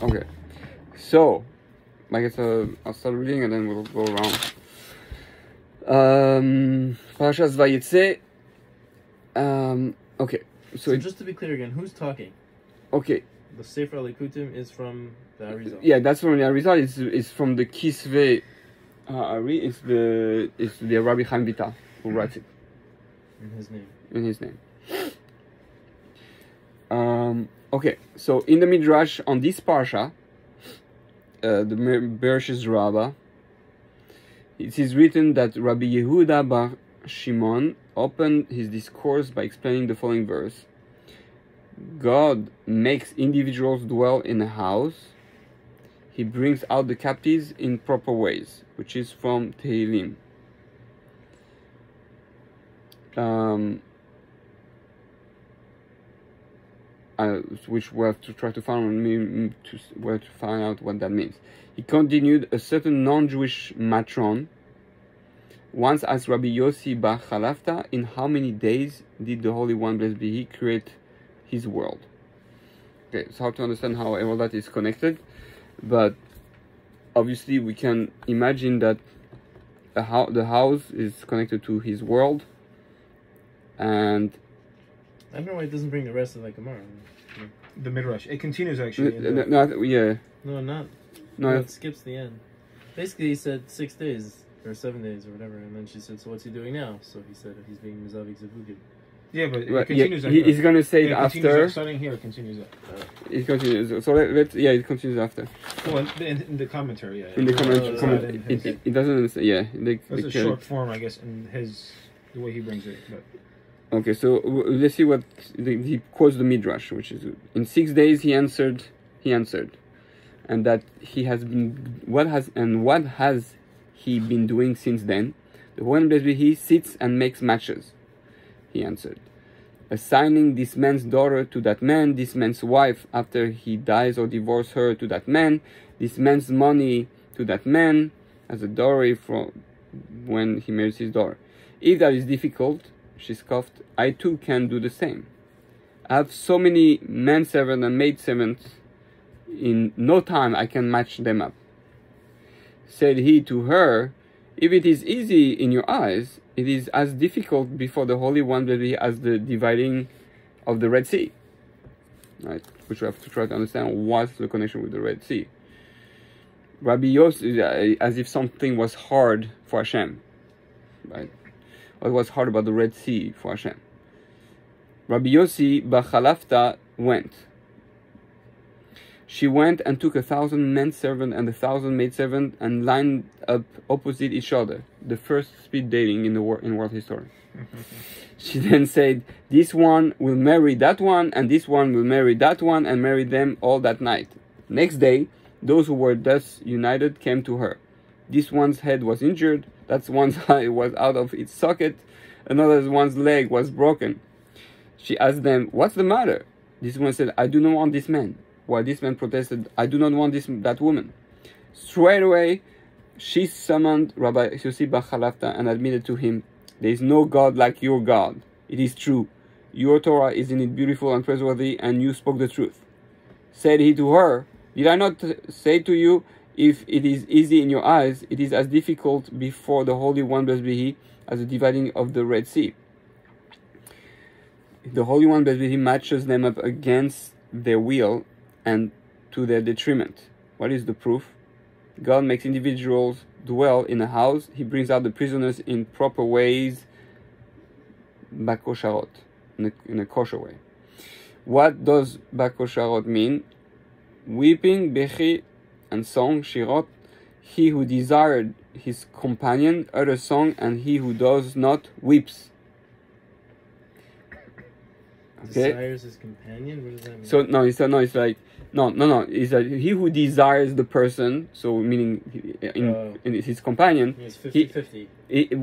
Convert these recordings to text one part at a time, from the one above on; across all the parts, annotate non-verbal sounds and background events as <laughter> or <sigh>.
Okay, so I guess uh, I'll start reading and then we'll go around. Um, Parashas Vayetze. Um, okay, so, So, just to be clear again, who's talking? okay, The Sefer HaLikutim is from the Arizal. yeah, that's from the Arizal. It's it's from the Kisve Ari. It's the it's the Rabbi Chaim Vital who writes it In his name. in his name. Um, okay, so in the Midrash on this parsha, uh, the Bereshit Rabbah, it is written that Rabbi Yehuda Bar Shimon opened his discourse by explaining the following verse. God makes individuals dwell in a house. He brings out the captives in proper ways, which is from Tehillim. Um, uh, which have to try to find me to where to find out what that means. He continued, a certain non-Jewish matron once asked Rabbi Yossi Bar Chalafta, in how many days did the Holy One, blessed be He, create His world? Okay, it's hard to understand how all that is connected, but obviously we can imagine that the house is connected to His world, and I don't know why it doesn't bring the rest of like Gemara. The Midrash. It continues actually. in no, the- no, yeah, No, not. no, it skips the end. Basically, he said six days or seven days or whatever, and then she said, "So what's he doing now?" So he said he's being mizavik zavugid. yeah, but it Right, yeah, he, he's gonna say it yeah, it continues after. starting here. It continues. Up. It continues. So let, let's yeah, it continues after. Well, in, in, in the commentary, yeah. In the Uh, comment, it's comment it, it, it doesn't. Yeah, the, That's the- a short form, I guess, in his the way he brings it. But Okay, so let's see what the, he quotes the midrash, which is in six days he answered, he answered, and that he has been what has and what has he been doing since then? The one blessed be he sits and makes matches. He answered, assigning this man's daughter to that man, this man's wife after he dies or divorce her to that man, this man's money to that man as a dowry from when he marries his daughter. If that is difficult, she scoffed, I too can do the same. I have so many manservants and maidservants, in no time I can match them up. Said he to her, If it is easy in your eyes, it is as difficult before the Holy One that he as the dividing of the Red Sea. Right? Which we have to try to understand what's the connection with the Red Sea. Rabbi Yos is uh, as if something was hard for Hashem. Right? What was hard about the Red Sea for Hashem? Rabbi Yossi Bachalafta went. She went and took a thousand men servant and a thousand maid servant and lined up opposite each other. The first speed dating in the wor- in world history. <laughs> she then said, "This one will marry that one, and this one will marry that one, and marry them all that night." Next day, those who were thus united came to her. This one's head was injured, that one's <laughs> eye was out of its socket, another one's leg was broken. She asked them, What's the matter? This one said, I do not want this man. While this man protested, I do not want this that woman. Straight away, she summoned Rabbi Yossi Bar and admitted to him, There is no God like your God. It is true. Your Torah is indeed beautiful and praiseworthy, and you spoke the truth. Said he to her, Did I not say to you, if it is easy in your eyes, it is as difficult before the Holy One, blessed be He, as the dividing of the Red Sea. The Holy One, blessed be He, matches them up against their will and to their detriment. What is the proof? God makes individuals dwell in a house. He brings out the prisoners in proper ways, bakosharot, in in a kosher way. What does bakosharot mean? Weeping, bechi, and song, shirot. He who desired his companion utters song, and he who does not weeps. Okay. Desires his companion. What does that mean? So no, it's no, it's like no, no, no. It's like he who desires the person. So meaning in, Oh. in his companion. it's 50-50. He, he,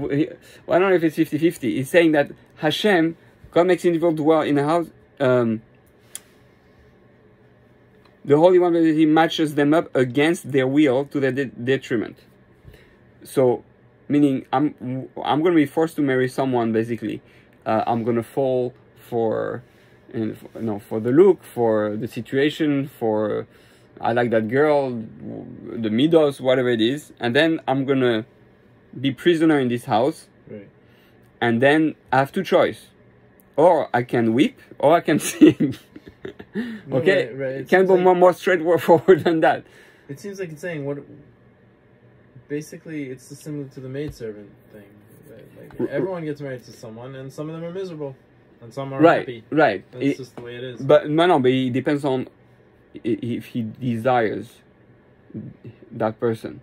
well, I don't know if it's 50-50. He's saying that Hashem, God makes individual dwell in a house. Um, the Holy One, he matches them up against their will to their de- detriment. So, meaning I'm I'm going to be forced to marry someone. Basically, uh, I'm going to fall for, you know, for the look, for the situation, for I like that girl, the midos, whatever it is, and then I'm gonna be prisoner in this house, Right. and then I have two choice, or I can weep, or I can <laughs> sing. <laughs> Okay, right, right. It can't go like- more, more straightforward <laughs> than that. It seems like it's saying what. Basically, it's similar to the maidservant thing. Like, everyone gets married to someone, and some of them are miserable, and some are Right, happy. right. That's It- just the way it is. But no, no, but it depends on if he desires that person.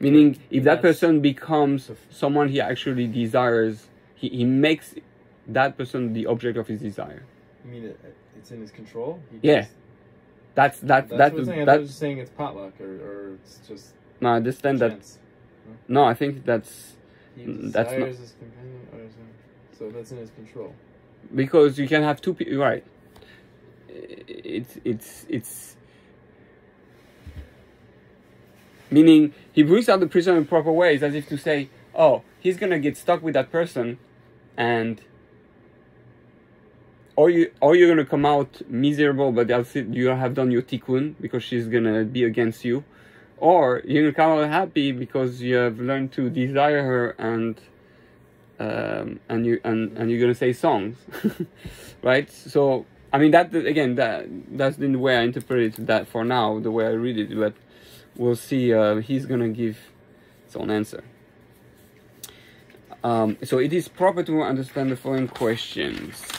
Meaning, if that person becomes someone he actually desires, he, he makes that person the object of his desire. I mean, it, it's in his control. He Yeah. just- That's that that's that what I'm saying. I thought it that. was just saying it's potluck, or, or it's just No, I understand that. chance. No, I think that's He that's desires not- his companion, oh, or is so that's in his control. because you can have two people. Right. It's it's it's. Meaning, he brings out the prisoner in proper ways, as if to say, "Oh, he's gonna get stuck with that person, and or you or you're gonna come out miserable, but they'll see you have done your tikkun because she's gonna be against you, or you're gonna come out happy because you have learned to desire her and um, and you and, and you're gonna say songs, <laughs> right? So I mean that again that that's the way I interpret that for now, the way I read it, but we'll see. Uh, he's gonna give his own answer. Um, so it is proper to understand the following questions.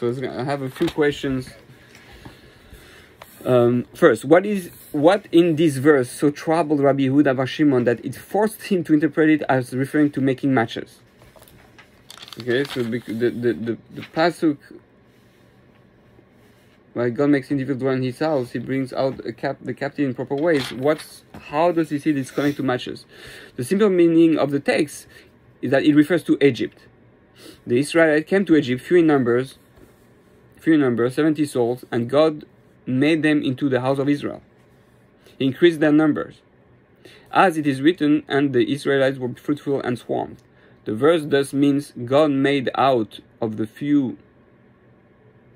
So I have a few questions. Um, first, what is what in this verse so troubled Rabbi Yehuda Bar Shimon that it forced him to interpret it as referring to making matches? Okay, so the the the, the pasuk, like God makes individual dwell in His house, He brings out a cap the captive in proper ways. What's how does He see this connect to matches? The simple meaning of the text is that it refers to Egypt. The Israelites came to Egypt, few in numbers, few number, seventy souls, and God made them into the house of Israel. He increased their numbers. As it is written, and the Israelites were fruitful and swarmed. The verse thus means God made out of the few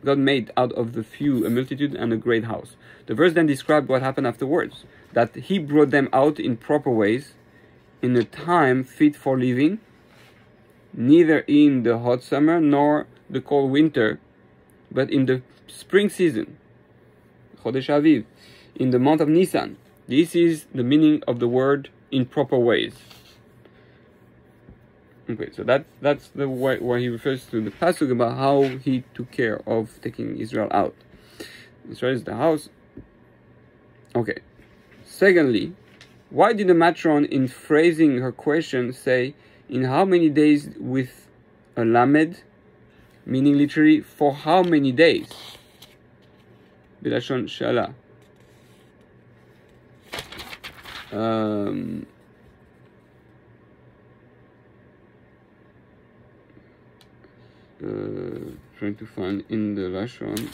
God made out of the few a multitude and a great house. The verse then described what happened afterwards, that he brought them out in proper ways, in a time fit for living, neither in the hot summer nor the cold winter, but in the spring season, Chodesh Aviv, in the month of Nisan. This is the meaning of the word in proper ways. Okay, so that that's the way where he refers to the pasuk about how he took care of taking Israel out. Israel is the house. Okay. Secondly, why did the matron, in phrasing her question, say, "In how many days with a lamed," meaning literally for how many days? Bilashon shala. Um, uh, trying to find in the Lashon.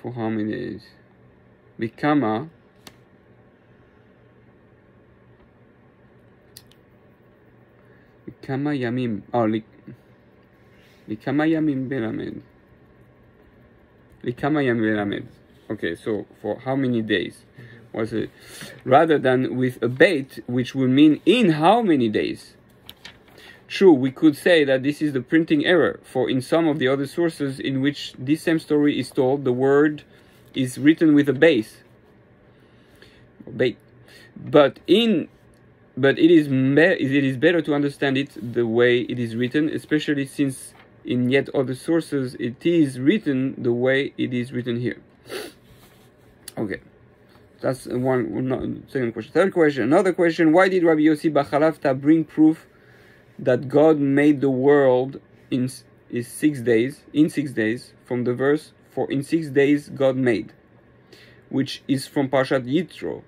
For how many days? Bikama. Yamim. Oh, li, Likama yamim belamed. Likama yamim belamed. Okay, so for how many days? was it rather than with a bait which would mean in how many days true we could say that this is the printing error for in some of the other sources in which this same story is told the word is written with a base bait but in but it is it is better to understand it the way it is written especially since in yet other sources it is written the way it is written here <sniffs> okay that's one, one second question. Third question. Another question. Why did Rabbi Yossi Bachalafta bring proof that God made the world in is six days in six days from the verse for in six days God made, which is from Parshat Yitro.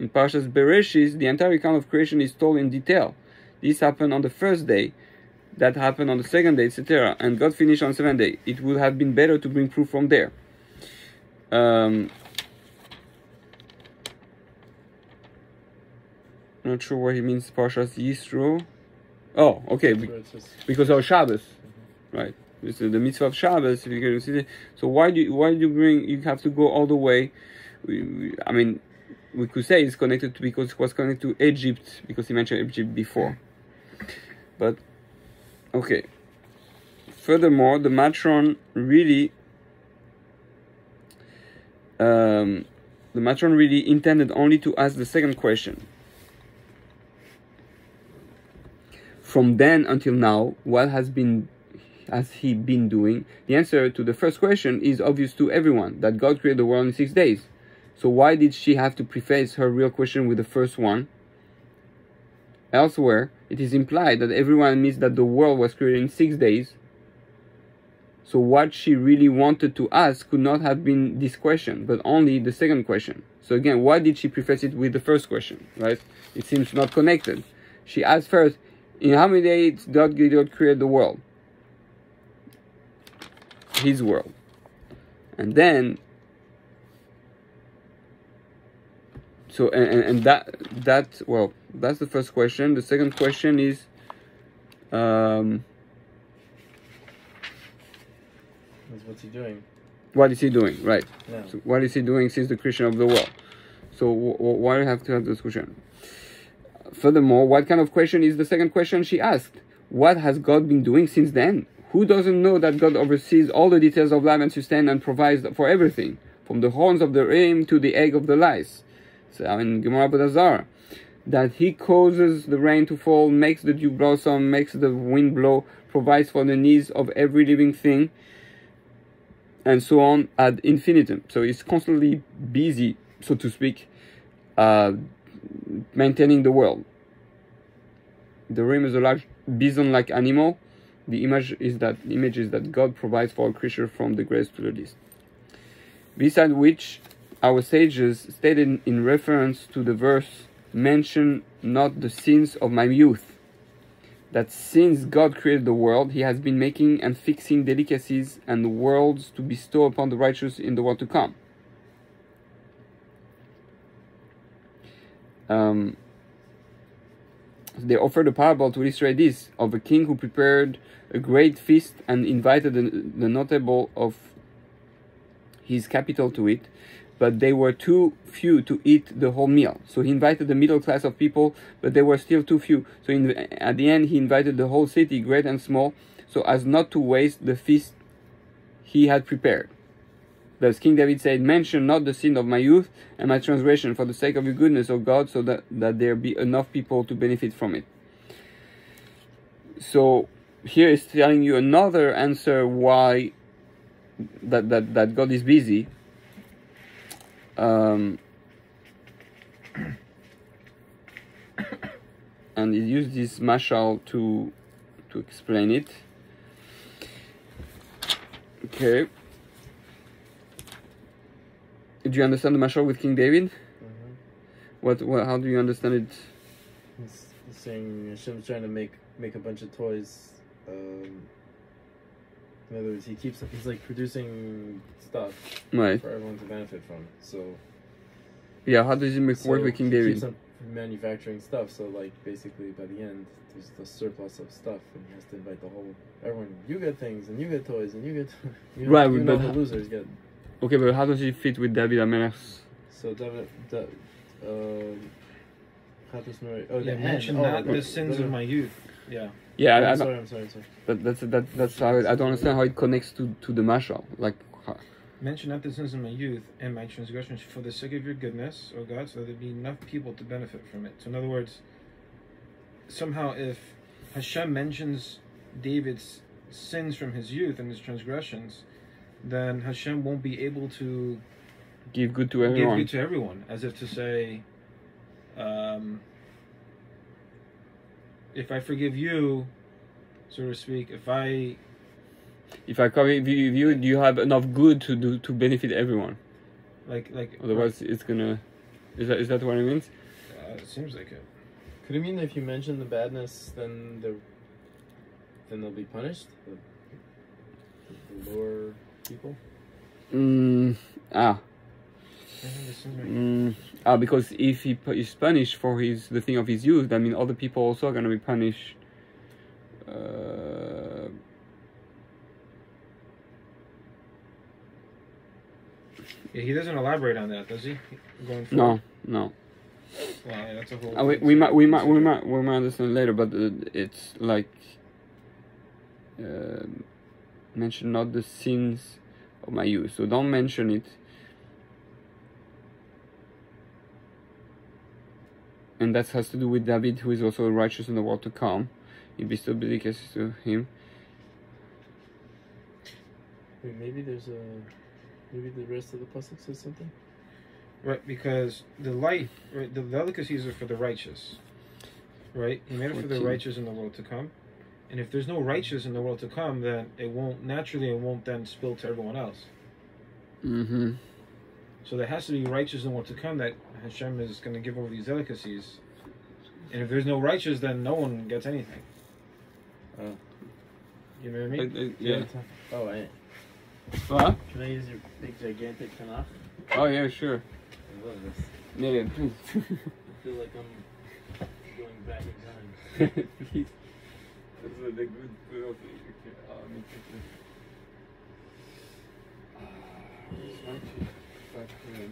In Parshat Bereshis, the entire account of creation is told in detail. This happened on the first day, that happened on the second day, etc. And God finished on the seventh day. It would have been better to bring proof from there. Um, not sure what he means Parshas Yisro. Oh, okay. Be- where it says- because of Shabbos, right? This is the mitzvah of Shabbos. If going to see it, so why do you, why do you bring? You have to go all the way. I mean, we could say it's connected to because it was connected to Egypt because he mentioned Egypt before. But okay. Furthermore, the matron really. Um, the matron really intended only to ask the second question. from then until now, what has been has he been doing? The answer to the first question is obvious to everyone that God created the world in six days. So why did she have to preface her real question with the first one? Elsewhere, it is implied that everyone admits that the world was created in six days. So what she really wanted to ask could not have been this question, but only the second question. So again, why did she preface it with the first question? Right? It seems not connected. She asked first, in how many days did God create the world? His world. And then so and, and, that that well that's the first question. The second question is um what's he doing what is he doing? Right. now? So what is he doing since the creation of the world? So why do you have to have this question? Furthermore, what kind of question is the second question she asked? What has God been doing since then? Who doesn't know that God oversees all the details of life and sustain and provides for everything, from the horns of the ram to the egg of the lice? So in Gemara Badazar, that He causes the rain to fall, makes the dew blossom, makes the wind blow, provides for the needs of every living thing, and so on ad infinitum. So He's constantly busy, so to speak, uh, maintaining the world. The ram is a large bison-like animal. The image is that image is that God provides for all creatures from the greatest to the least. Beside which, our sages stated in reference to the verse, "Mention not the sins of my youth." That since God created the world, He has been making and fixing delicacies and worlds to bestow upon the righteous in the world to come. um, they offered a parable to illustrate this of a king who prepared a great feast and invited the, the notable of his capital to it, but they were too few to eat the whole meal. So he invited the middle class of people, but they were still too few. So in the, at the end, he invited the whole city, great and small, so as not to waste the feast he had prepared. Thus King David said, Mention not the sin of my youth and my transgression for the sake of your goodness, O God, so that, that there be enough people to benefit from it. So here is telling you another answer why that, that, that God is busy. Um, and he used this mashal to to explain it. Okay. Do you understand the mashal with King David? Mhm. What, what? How do you understand it? He's, he's saying Hashem's trying to make make a bunch of toys. Um, in other words, he keeps he's like producing stuff Right. for everyone to benefit from. So Yeah. How does he make work with King David? manufacturing stuff. So like basically by the end, there's the surplus of stuff, and he has to invite the whole everyone. You get things, and you get toys, and you get <laughs> you know, <laughs> Right, You but- know the losers get. Okay, but how does he fit with David Hamelech's? So David, da, um, Hathis Nori- Oh, Yeah, mention hand. not oh, the sins of my youth. Yeah. Yeah, I'm I sorry, I'm sorry, I'm sorry. that, that's that, that's how it, I don't understand how it connects to to the mashal. Like, how- Mention not the sins of my youth and my transgressions for the sake of your goodness, O God, so there be enough people to benefit from it. So, in other words, somehow if Hashem mentions David's sins from his youth and his transgressions, then Hashem won't be able to give good to everyone. give good to everyone, as if to say, um, if I forgive you, so to speak, if I If I come with you, you, you have enough good to do to benefit everyone. like like Otherwise, it's gonna. Is that is that what it means? uh, it seems like it. Could it mean that if you mention the badness, then they're then they'll be punished? The, the lower people. Mm, ah. Mention the sins of my Mm, ah, because if he is punished for his the thing of his youth, that means other people also are gonna be punished Uh, Yeah, he doesn't elaborate on that, does he? Going no, no. Well, yeah, that's a whole. Uh, we, we might we might we might we might understand later, but uh, it's like uh, mention not the sins of my youth. So don't mention it. And that has to do with David, who is also righteous in the world to come. He bestowed delicacies to him. Wait, maybe there's a. Maybe the rest of the pasuk says something. Right, because the light, right, the delicacies are for the righteous. Right? He made it for the righteous in the world to come. And if there's no righteous in the world to come, then it won't naturally it won't then spill to everyone else. Mm-hmm. So there has to be righteous in the world to come that Hashem is going to give over these delicacies. And if there's no righteous, then no one gets anything. Oh. You know what I mean? yeah. Oh, I, What? can I use your big gigantic Tanakh? Oh yeah, sure. I love this. Yeah, yeah. I feel like I'm going back in time. Please. That's what the good good of the okay. Uh, me too. Just want to back.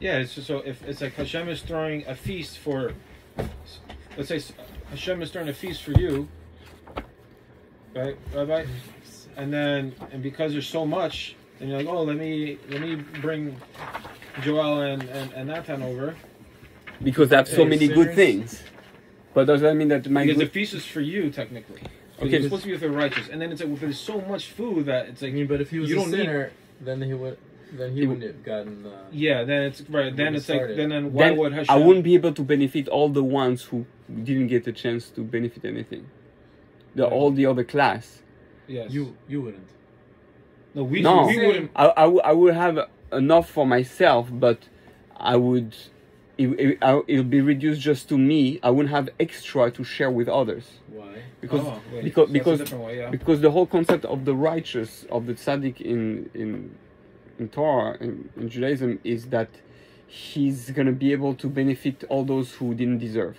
Yeah, it's just so if it's like Hashem is throwing a feast for, let's say Hashem is throwing a feast for you, right, Rabbi? And then and because there's so much, then you're like, oh, let me let me bring Joel and and, and Nathan over Because I have so Hey, many good sinners. things. But does that mean that my because the feast is for you technically. Okay, Okay, it's supposed to be for the righteous, and then it's like well, there's so much food that it's like. I mean, but if he was You a don't need- sinner, then he would. Then he He wouldn't have gotten. Uh, yeah, then it's right. Then When it it's like then then why then would Hashem? I wouldn't be able to benefit all the ones who didn't get a chance to benefit anything. The Right. all the other class. Yes. You you wouldn't. no we No. we wouldn't. I, I, w- I would have enough for myself, but I would. It, it, it'll be reduced just to me. I won't have extra to share with others Why? because Oh, wait, because- so because- way, yeah. because the whole concept of the righteous of the tzaddik in in in Torah in, in Judaism is that he's gonna be able to benefit all those who didn't deserve,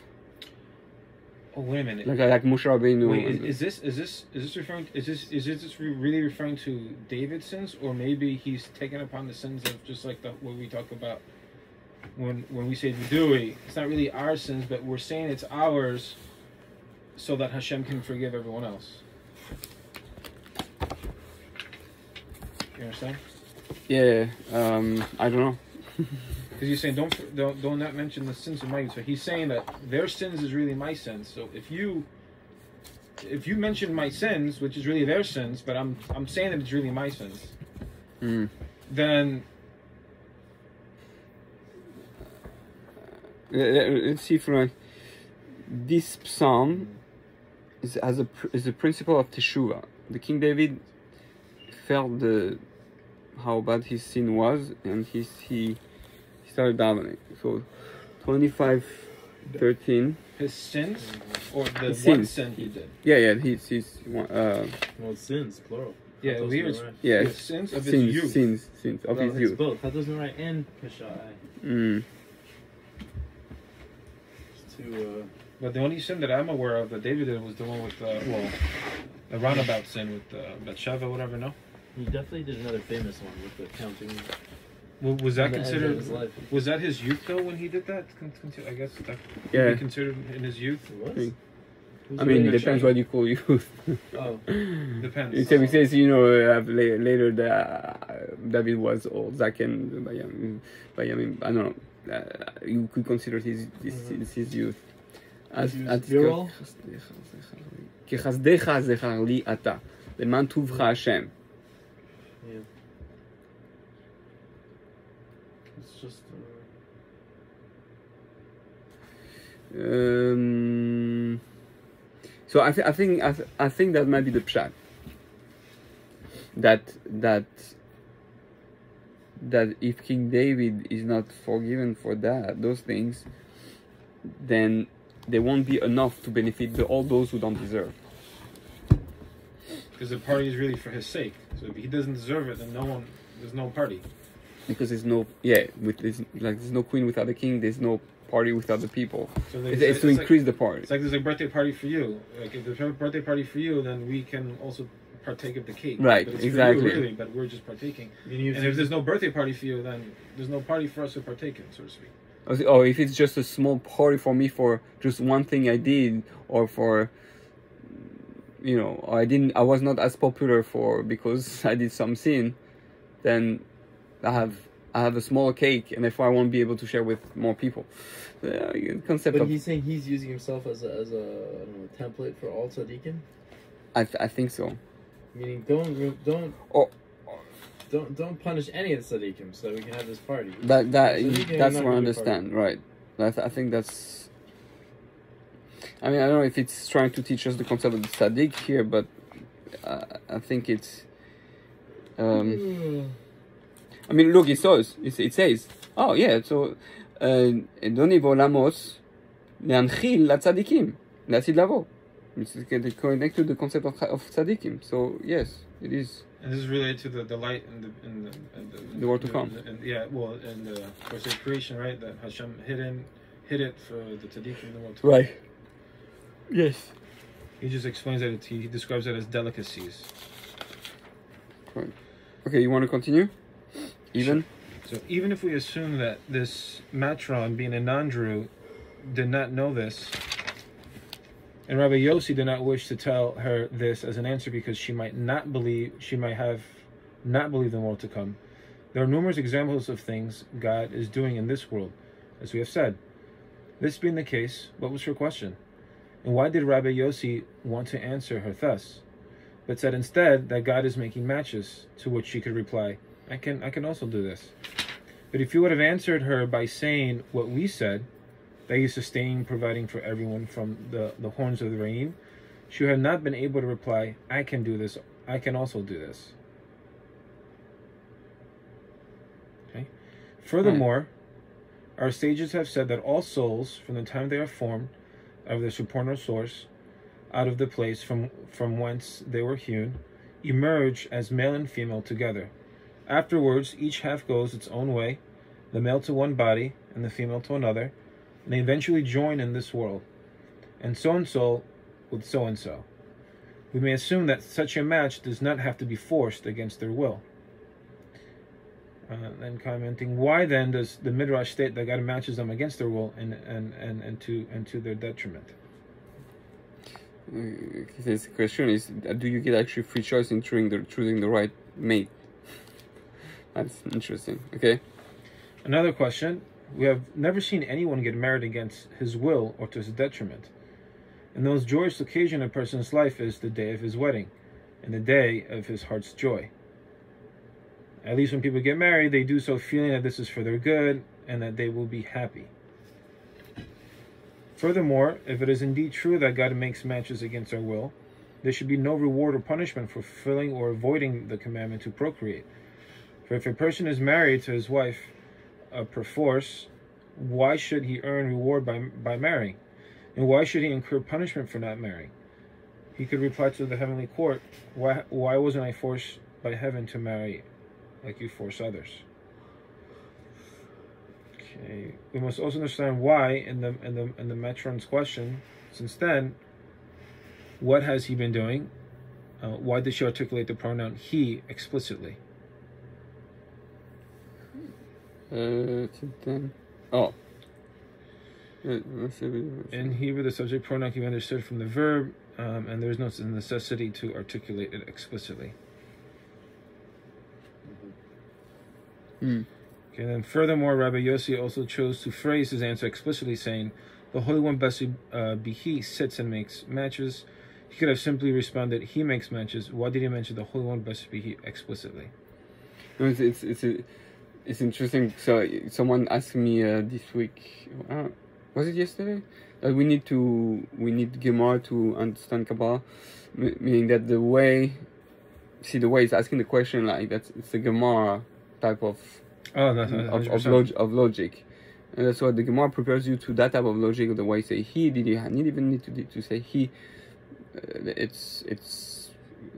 Oh wait a minute. like like Moshe Rabbeinu. Wait, is, is this is this is this referring is this is this really referring to David's sins or maybe he's taken upon the sins of just like the what we talk about when when we say vidui, it's not really our sins, but we're saying it's ours so that Hashem can forgive everyone else. You understand? yeah, um, I don't know. <laughs> Because he's saying don't don't don't not mention the sins of my youth. So he's saying that their sins is really my sins. So if you if you mention my sins, which is really their sins, but I'm I'm saying that it's really my sins, Mm. then Let's see if like this psalm is as a is a principle of teshuva. The King David felt the how bad his sin was, and he he he started davening. So twenty five thirteen. his sins or the His one sins. sin he did. Yeah, yeah, he's he's uh Well, sins plural. Yeah, Chatos here it's- Norai. yeah His sins of his sins youth. sins sins of well, his youth. both. Chatos Norai and Peshai. Mm. To uh, But the only sin that I'm aware of that David did was the one with uh, well, the roundabout sin with uh, Bathsheba, whatever. No, he definitely did another famous one with the counting. W- was that the end of considered? Was that his youth though when he did that? Con- con- I guess that could Yeah. be considered in his youth. It was. Who's I mean, it depends what you call youth. <laughs> Oh, Depends. It says, it says you know, uh, later, later that uh, David was old. Zach and Bayam, Bayam, I don't know uh, you could consider his his, mm-hmm. his, his youth. As, the man tuvcha Hashem. Yeah. It's just. Uh, um, so I, th- I think I, th- I think that might be the pshat. That that that if King David is not forgiven for that those things, then there won't be enough to benefit the, all those who don't deserve. Because the party is really for his sake. So if he doesn't deserve it, then no one, there's no party. because there's no yeah with this like there's no queen without a king. There's no party without the people. So It's, it's to like- increase the party. It's like there's a birthday party for you. Like if there's a birthday party for you, then we can also partake of the cake. Right, But it's for you, exactly. really, but we're just partaking. You need And if there's no birthday party for you, then there's no party for us to partake in, so to speak. Oh, or oh, if- it's just a small party for me for just one thing I did, or for you know, I didn't, I was not as popular for because <laughs> I did some sin, then I have I have a smaller cake, and if I won't be able to share with more people, the concept But of he's saying he's using himself as a as a I don't know, template for all tzaddikim. I, th- I think so. Meaning, don't don't oh. don't don't punish any of the tzaddikim, so we can have this party. That that that's what I understand, right? I, th I think that's. I mean, I don't know if it's trying to teach us the concept of the tzaddik here, but I, I think it's. Um, hmm. I mean, look, it says, it says, oh yeah, so, אדוני the להנחיל לצדיקים, לעתיד לבוא. It's connected to the concept of, of tzaddikim. So yes, it is. And this is related to the, the light and the and the, and the, The world to come. And, yeah, well, and the course of creation, right? That Hashem hidden hid it for the tzaddikim in the world. To Right. Yes. He just explains that it, he describes it as delicacies. Okay, you want to continue? Even? So even if we assume that this matron, being a non-Jew, did not know this, and Rabbi Yossi did not wish to tell her this as an answer because she might not believe, she might have not believed in the world to come. There are numerous examples of things God is doing in this world, as we have said. This being the case, what was her question? And why did Rabbi Yossi want to answer her thus, but said instead that God is making matches, to which she could reply, I can I can also do this. But if you would have answered her by saying what we said, that you sustain providing for everyone from the, the horns of the rain, she would have not been able to reply, I can do this, I can also do this. Okay. Furthermore, hmm. our sages have said that all souls, from the time they are formed, of their supernal source, out of the place from, from whence they were hewn, emerge as male and female together. Afterwards, each half goes its own way, the male to one body and the female to another, and they eventually join in this world, and so and so with so and so. We may assume that such a match does not have to be forced against their will. Uh, then commenting, why then does the midrash state that God matches them against their will and and, and, and to and to their detriment? Uh, His question is, uh, do you get actually free choice in choosing the choosing the right mate? <laughs> That's interesting. Okay. Another question: We have never seen anyone get married against his will or to his detriment. And the most joyous occasion in a person's life is the day of his wedding, and the day of his heart's joy. At least when people get married, they do so feeling that this is for their good and that they will be happy. Furthermore, if it is indeed true that God makes matches against our will, there should be no reward or punishment for fulfilling or avoiding the commandment to procreate. For if a person is married to his wife uh, perforce, why should he earn reward by, by marrying? And why should he incur punishment for not marrying? He could reply to the heavenly court, why, why wasn't I forced by heaven to marry like you force others? Okay. We must also understand why in the in the in the matron's question. Since then, what has he been doing? Uh, why did she articulate the pronoun he explicitly? Uh, then, oh. See, we- In Hebrew, the subject pronoun can be understood from the verb, um, and there is no necessity to articulate it explicitly. Hmm. Okay, then furthermore, Rabbi Yossi also chose to phrase his answer explicitly, saying, "The Holy One, blessed uh, be He, sits and makes matches." He could have simply responded, "He makes matches." Why did he mention the Holy One, blessed be He, explicitly? No, It's it's it's, a, it's interesting. So someone asked me uh, this week. Uh, was it yesterday? That we need to we need Gemara to understand Kabbalah, meaning that the way, see the way it's asking the question like that's it's a Gemara type of Oh, that's of of, log- of logic. And that's why the Gemara prepares you to that type of logic. The way you say he did you need even need to to say he. Uh, it's it's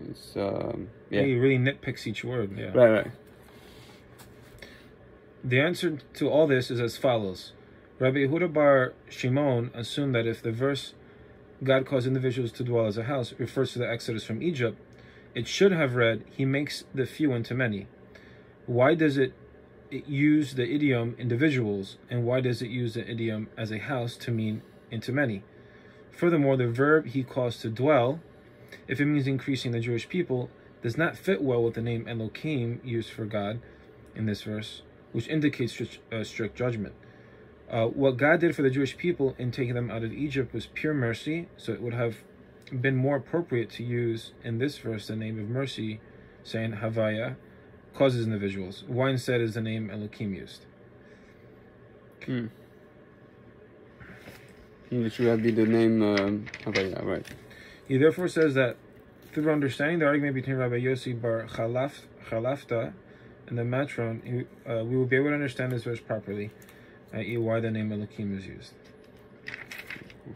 it's um, yeah He really nitpicks each word. Yeah. right right The answer to all this is as follows. Rabbi Yehuda bar Shimon assumed that if the verse God caused individuals to dwell as a house refers to the exodus from Egypt, it should have read, He makes the few into many. Why does it use the idiom individuals, and why does it use the idiom as a house to mean into many? Furthermore, the verb He caused to dwell, if it means increasing the Jewish people, does not fit well with the name Elohim used for God in this verse, which indicates strict, uh, strict judgment. Uh, what God did for the Jewish people in taking them out of Egypt was pure mercy, so it would have been more appropriate to use in this verse the name of mercy, saying Havaya, causes individuals. Why instead is the name Elohim used? Hmm. It should have been the name. Um, yeah, right. He therefore says that through understanding the argument between Rabbi Yossi bar Chalaf, Chalafta and the Matron, uh, we will be able to understand this verse properly, i.e., why the name Elohim is used.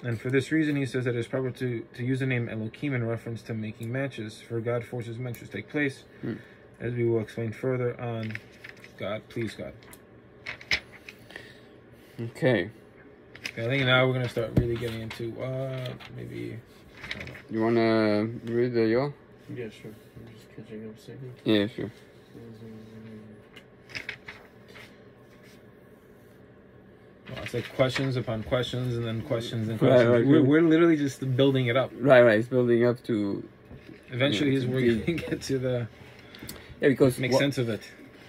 And for this reason, he says that it's proper to, to use the name Elohim in reference to making matches, for God forces matches to take place, Hmm. as we will explain further on God, please God. Okay. I think now we're going to start really getting into, uh, maybe, You wanna read the yo? Yeah, sure. I'm just catching up a second. Yeah, sure. Well, it's like questions upon questions and then questions and questions. right, we're, right. we're literally just building it up. Right, right. It's building up to Eventually, Yeah, is we're going to get to the yeah because make sense of it.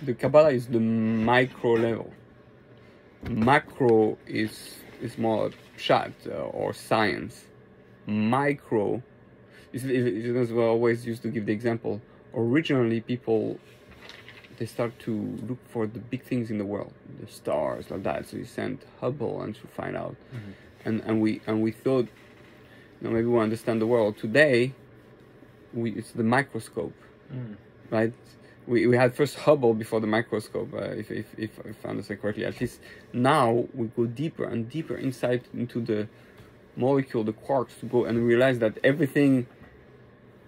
the Kabbalah is the micro level. Macro is is more shot uh, or science. Micro is is we always used to give the example. Originally, people they start to look for the big things in the world, the stars like that. So you sent Hubble and to find out, Mhm. and and we and we thought, you know, maybe we understand the world today. We it's the microscope right? We, we had first Hubble before the microscope, uh, if, if, if, if I understand correctly. At least now we go deeper and deeper inside into the molecule, the quarks, to go and realize that everything.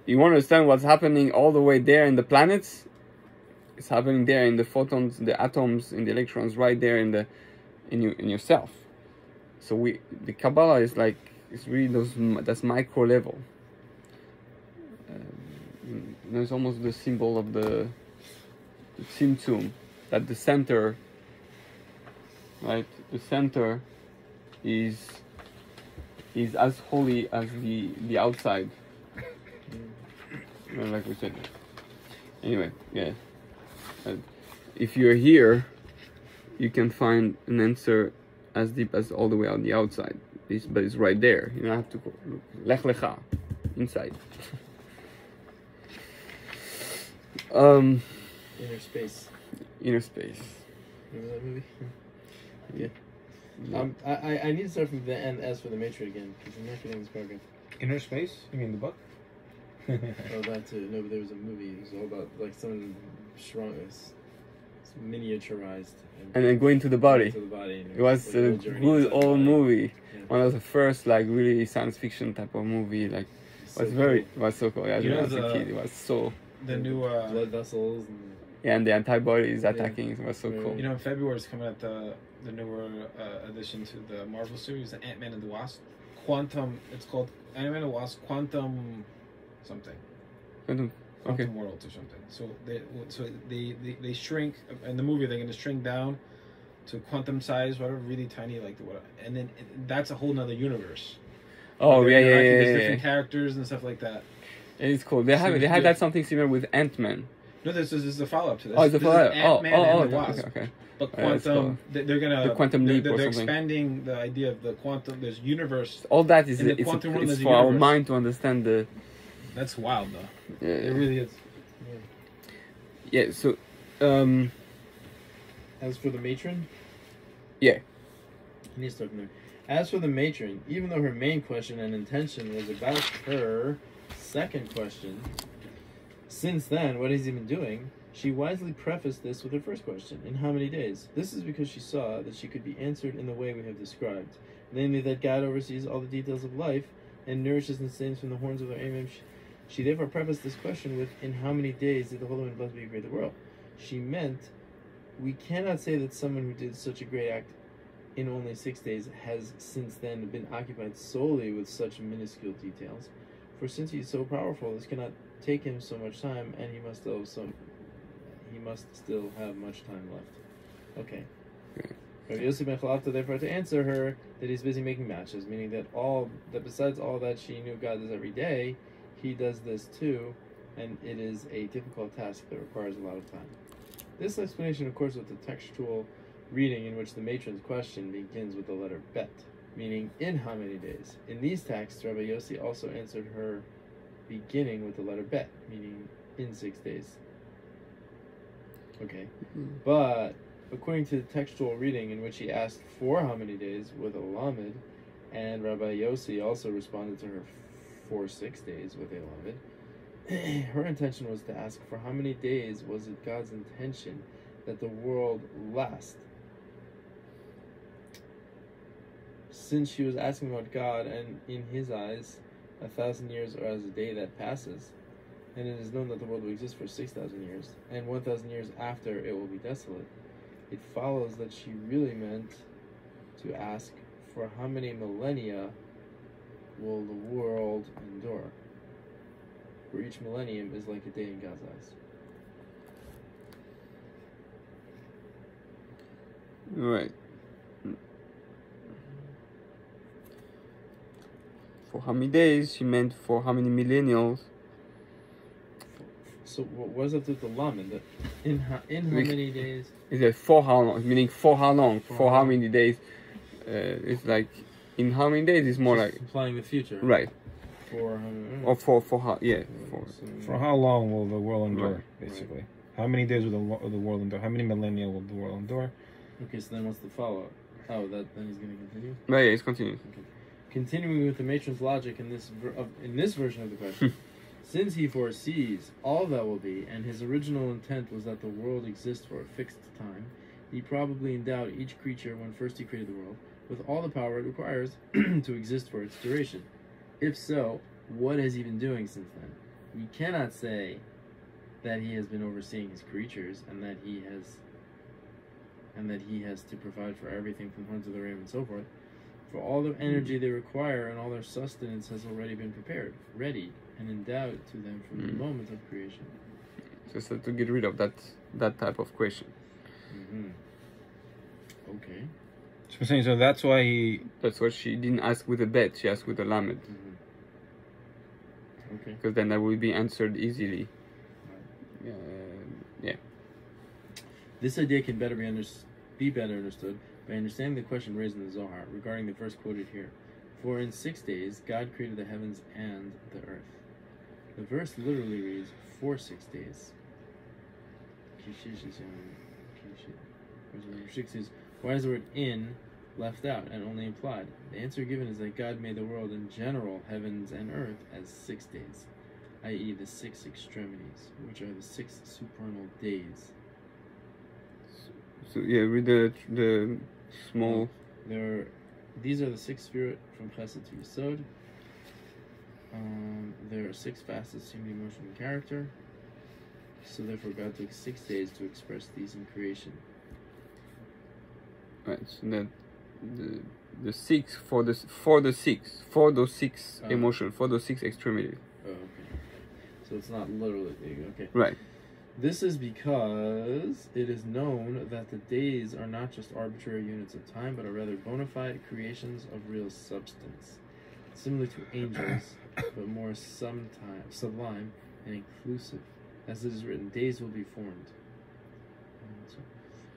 You want to understand what's happening all the way there in the planets? It's happening there in the photons, the atoms, in the electrons, right there in the in you in yourself. So we the Kabbalah is like it's really those that's micro level. Um, it's almost the symbol of the, the Tzimtzum, that the center, right? The center is is as holy as the the outside. <coughs> Like we said. Anyway, yeah. If you're here, you can find an answer as deep as all the way on the outside. It's, but it's right there. You don't have to go. Lech lecha, inside. <laughs> um, Inner space. inner space. Remember that movie? <laughs> Yeah. Um, I, I I need to start from the end as for the Matrix again because I'm not getting this paragraph. Inner space? You mean the book? <laughs> Oh, that too. No, but there was a movie. It was all about like someone shrunk, it's, it's miniaturized, and then going to the body. into the body. and It was like a good old body. movie. Yeah. One of the first like really science fiction type of movie. Like It's was so very cool. was so cool. Yeah, You know as a kid, it was so The new, uh, blood vessels and yeah, and the antibodies Yeah. attacking it was so Yeah. cool. you know, in February is coming out the the newer uh, addition to the Marvel series, the Ant Man and the Wasp. Quantum. It's called Ant Man and the Wasp. Quantum, something. Quantum- Quantum Okay. Worlds or something. So they so they, they they shrink in the movie. They're gonna shrink down to quantum size, whatever, really tiny, like the what, and then that's a whole nother universe. Oh They're yeah, yeah, yeah, There's yeah, different yeah. characters and stuff like that. It's cool. They have Seems they had that something similar with Ant Man. No, this is, this is a follow up to this. Oh, it's a follow-up. Oh, oh, and oh, oh the okay, okay. But Yeah, quantum, they- they're gonna The quantum they're, leap they're, or they're expanding the idea of the quantum. There's universe. All that is In the it's, a, quantum realm, it's a for our mind to understand the. That's wild though. Yeah, It really is. yeah. So, um, As for the matron? Yeah. He needs to there. As for the matron, even though her main question and intention was about her second question, since then, what has he been doing? She wisely prefaced this with her first question In how many days? This is because she saw that she could be answered in the way we have described, namely that God oversees all the details of life and nourishes and sustains from the horns of their aim. She, therefore prefaced this question with In how many days did the Holy One blessed be create the world? She meant We cannot say that someone who did such a great act in only six days has since then been occupied solely with such minuscule details. For since he is so powerful, this cannot take him so much time, and he must still have some. He must still have much time left. Okay. Okay. Rabbi Yossi ben Chalafta therefore to answer her that he's busy making matches, meaning that all that besides all that she knew God does every day, he does this too, and it is a difficult task that requires a lot of time. This explanation accords with the textual reading in which the matron's question begins with the letter bet, meaning in how many days. In these texts, Rabbi Yossi also answered her beginning with the letter bet, meaning in six days. Okay. Mhm. But according to the textual reading in which he asked for how many days with a lamed, and Rabbi Yossi also responded to her for six days with a lamed, <clears throat> her intention was to ask for how many days was it God's intention that the world last. Since she was asking about God, and in his eyes, a thousand years are as a day that passes, and it is known that the world will exist for six thousand years, and one thousand years after it will be desolate, it follows that she really meant to ask for how many millennia will the world endure. For each millennium is like a day in God's eyes. Right. For how many days? She meant for how many millennials? So what was that with the lamed? That in how, in how many days? Is it for how long? Meaning for how long? For For, how how long? many days? Uh, it's like in how many days? It's more like implying the future. right. For how? Or for for how? Yeah. For For how long will the world endure, Right. basically? How many days will the, wo- the world endure? How many millennia will the world endure? Okay, so then what's the follow up? Oh, that then he's gonna continue. No, Yeah. It's continuing. Continuing with the matron's logic in this ver- of, in this version of the question, <laughs> since he foresees all that will be, and his original intent was that the world exists for a fixed time, he probably endowed each creature when first he created the world with all the power it requires <clears throat> to exist for its duration. If so, what has he been doing since then? We cannot say that he has been overseeing his creatures and that he has and that he has to provide for everything from horns of the ram and so forth. For all the energy they require and all their sustenance has already been prepared, ready, and endowed to them from the Mm. moment of creation. Just to get rid of that that type of question. hmm Okay. So I'm saying, so that's why he. That's what she didn't ask with a bet. She asked with a lamed hmm Okay. because then that would be answered easily. Uh, yeah. This idea can better be, under- be better understood by understanding the question raised in the Zohar regarding the verse quoted here. For in six days God created the heavens and the earth. The verse literally reads, for six days. Kishish is, Kishi- where's the number six is, why is the word in left out and only implied? The answer given is that God made the world in general, heavens and earth, as six days, i.e., the six extremities, which are the six supernal days. So yeah, read the the small. There, are, these are the six sefirot from Chesed to Yesod. Um, there are six facets to human emotion and character. So therefore, God took six days to express these in creation. Right. So that the the six for the for the six for those six Oh. emotion for those six extremities. Oh, okay. So it's not literally okay. Right. This is because it is known that the days are not just arbitrary units of time, but are rather bona fide creations of real substance, similar to angels, <coughs> but more sometime, sublime and inclusive. As it is written, days will be formed.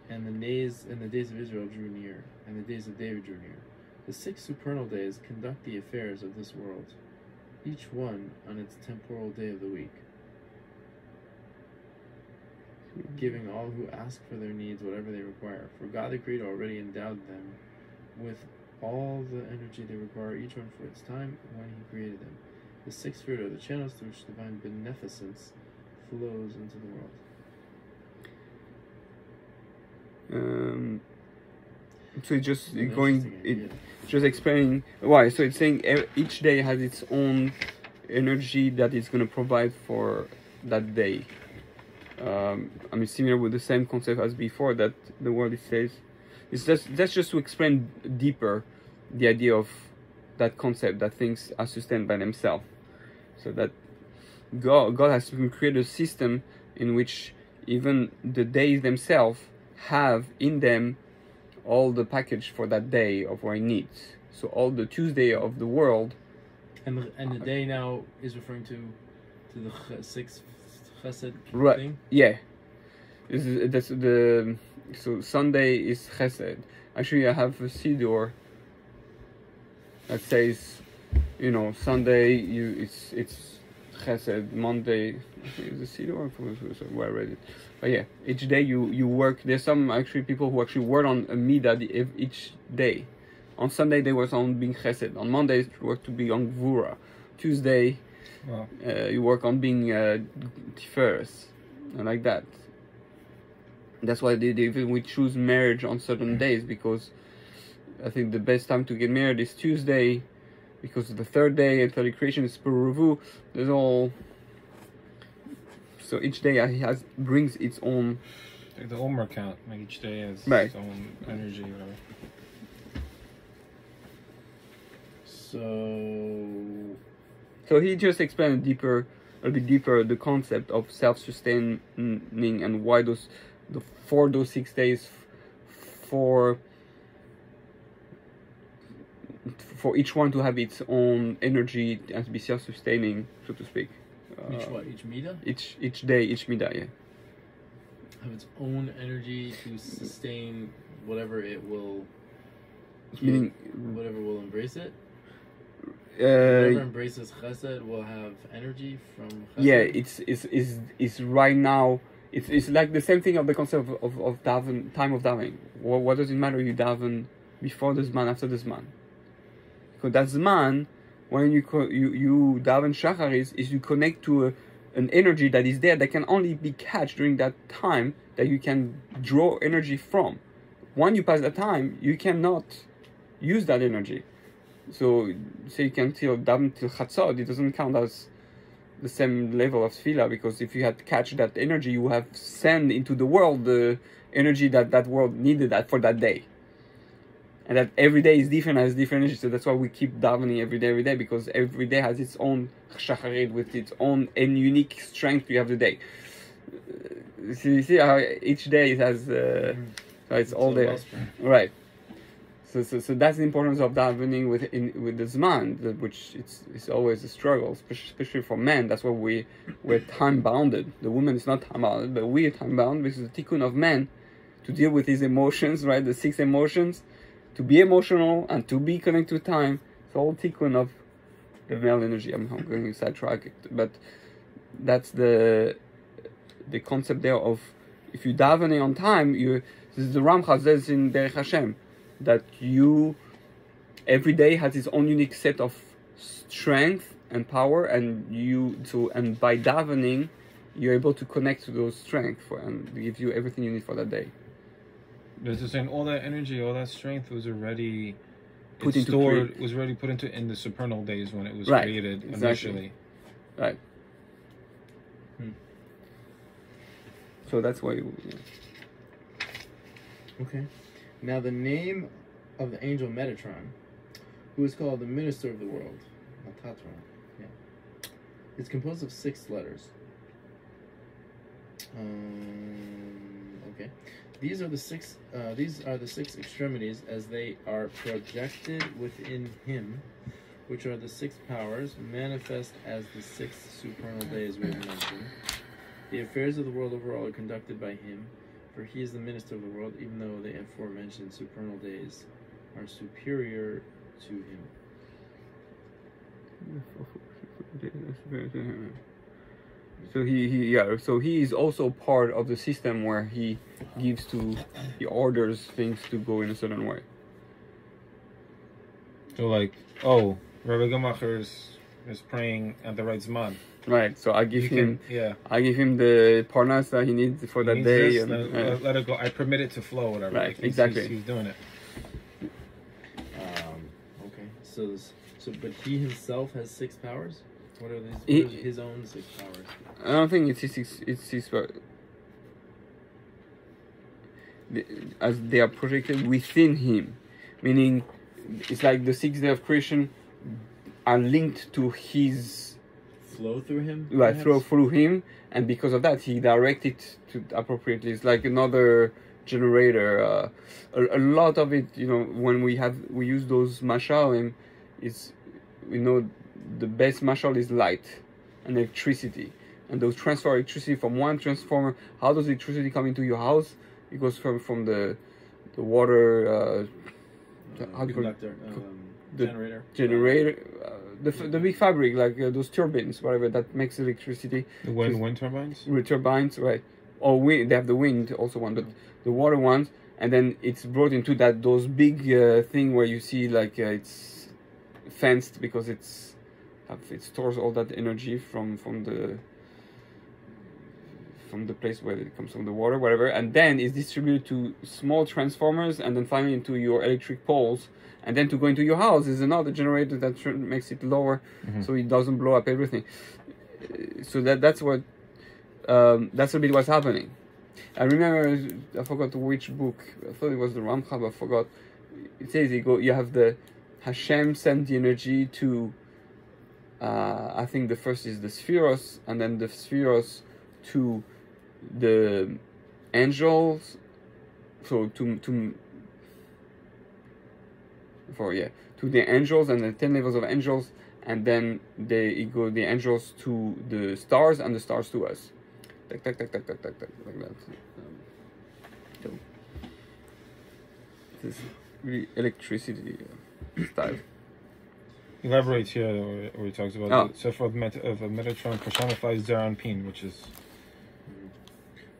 And the days and the days of Israel drew near, and the days of David drew near. The six supernal days conduct the affairs of this world, each one on its temporal day of the week giving all who ask for their needs whatever they require. For God the Creator already endowed them with all the energy they require, each one for its time when He created them. The six sefirot are the channels through which divine beneficence flows into the world. Um. So it's just An going. It, idea. just explaining why. So it's saying each day has its own energy that it's gonna provide for that day. um, I mean, similar with the same concept as before that the world it says. It's just that's just to explain deeper the idea of that concept that things are sustained by themselves. So that God God has created a system in which even the days themselves have in them all the package for that day of what it needs. So all the Tuesday of the world, And the, and the day now is referring to to the ch- sixth chesed Right. thing. yeah, this is that's the so Sunday is Chesed. Actually, I have a siddur that says, you know, Sunday you it's it's Chesed. Monday is a siddur where I read it. But yeah, each day you you work. There's some actually people who actually work on a midah the- each day. On Sunday they work on being Chesed. On Monday they work to be on Gvura. Tuesday Wow. uh, you work on being uh, Tiferes, and like that. That's why they, they even we choose marriage on certain days because I think the best time to get married is Tuesday, because the third day and third creation is per review. There's all. So each day has brings its own. Like the Omer count, like each day has Right. its own energy, whatever. So So he just explained deeper, a bit deeper, the concept of self-sustaining and why those, the for those six days, for for each one to have its own energy and to be self-sustaining, so to speak. Each Uh, what each midah Each each day, each midah, yeah. have its own energy to sustain whatever it will Meaning, whatever will embrace it. uh, Whoever embraces chesed will have energy from chesed. yeah it's it's it's, it's right now it's, it's like the same thing of the concept of, of, of daven time of davening what, what does it matter you daven before the zman after the zman because that zman when you you you daven shachar is, is you connect to a, an energy that is there that can only be catch during that time that you can draw energy from when you pass that time you cannot use that energy so say you can till daven till chatzot it doesn't count as the same level of tefillah because if you had catch that energy, you have send into the world the energy that that world needed that for that day. And that every day is different, has different energy. So that's why we keep davening every day, every day, because every day has its own shacharit with its own and unique strength you have the day. Uh, So you see how each day it has, uh, so it's all So there, right? So, so, so that's the importance of davening with in, with the zman, which it's it's always a struggle, especially, especially for men. That's why we we're time bounded. The woman is not time bounded, but we are time bound because the tikkun of men to deal with his emotions, right? The six emotions, to be emotional and to be connected to time. It's all tikkun of the male energy. I'm, I'm going to sidetrack it, but that's the the concept there of if you davening on time, you this is the Ramchal says in Derech Hashem that you every day has its own unique set of strength and power, and you so and by davening, you're able to connect to those strengths and give you everything you need for that day. There's just saying all that energy, all that strength was already Put into stored, cre- was already put into in the supernal days when it was Right, created exactly. initially. Right. Hmm. So that's why. You, yeah. Okay. Now the name of the angel Metatron, who is called the minister of the world, Metatron, yeah, is composed of six letters. Um, okay. These are the six. Uh, these are the six extremities as they are projected within him, which are the six powers manifest as the six supernal days we have mentioned. The affairs of the world overall are conducted by him, for he is the minister of the world, even though the aforementioned supernal days are superior to him. <laughs> So he, he yeah so he is also part of the system where he gives to he orders things to go in a certain way. So like, oh, Rabbi Gutmacher is, is praying at the right zman. Right. So I give You him can, yeah. I give him the parnas that he needs for He that needs day. this, and, let, uh, let- let it go. I permit it to flow, whatever. Right, Like, he's- exactly. He's, he's doing it. Um, okay, so so but he himself has six powers. What are these? He- what his own six powers? I don't think it's his it's his the, as they are projected within him, meaning it's like the six day of creation are linked to his Flow through him. like perhaps? through through him, and because of that, he directed to appropriately. It's like another generator. Uh, a, a lot of it, you know, when we have we use those mashalim, it's we know the best mashal is light and electricity, and those transfer electricity from one transformer. How does electricity come into your house? It goes from from the the water. Uh, Uh, how do you call it? um, The generator. generator, uh, the, f- the big fabric, like uh, those turbines, whatever, that makes electricity. The wind wind turbines. wind turbines, right? Or wind, they have the wind also one, but the water ones, and then it's brought into that those big uh, thing where you see like uh, it's fenced because it's have- it stores all that energy from from the from the place where it comes from the water, whatever, and then it's distributed to small transformers, and then finally into your electric poles, and then to go into your house is another generator that makes it lower, Mhm. so it doesn't blow up everything. Uh, So that that's what um, that's a bit what's happening. I remember I forgot which book. I thought it was the Ramchal. I forgot. It says you go. You have the Hashem sent the energy to. Uh, I think the first is the sefiros, and then the sefiros to the angels. So to to for yeah to the angels and the ten levels of angels, and then they go the angels to the stars and the stars to us. Tac, tac, tac, tac, tac, tac, like that. Um, so this is really electricity style. Elaborates here where, where he talks about Oh. the Sefer of, Met- of Metatron personifies Zeir Anpin, which is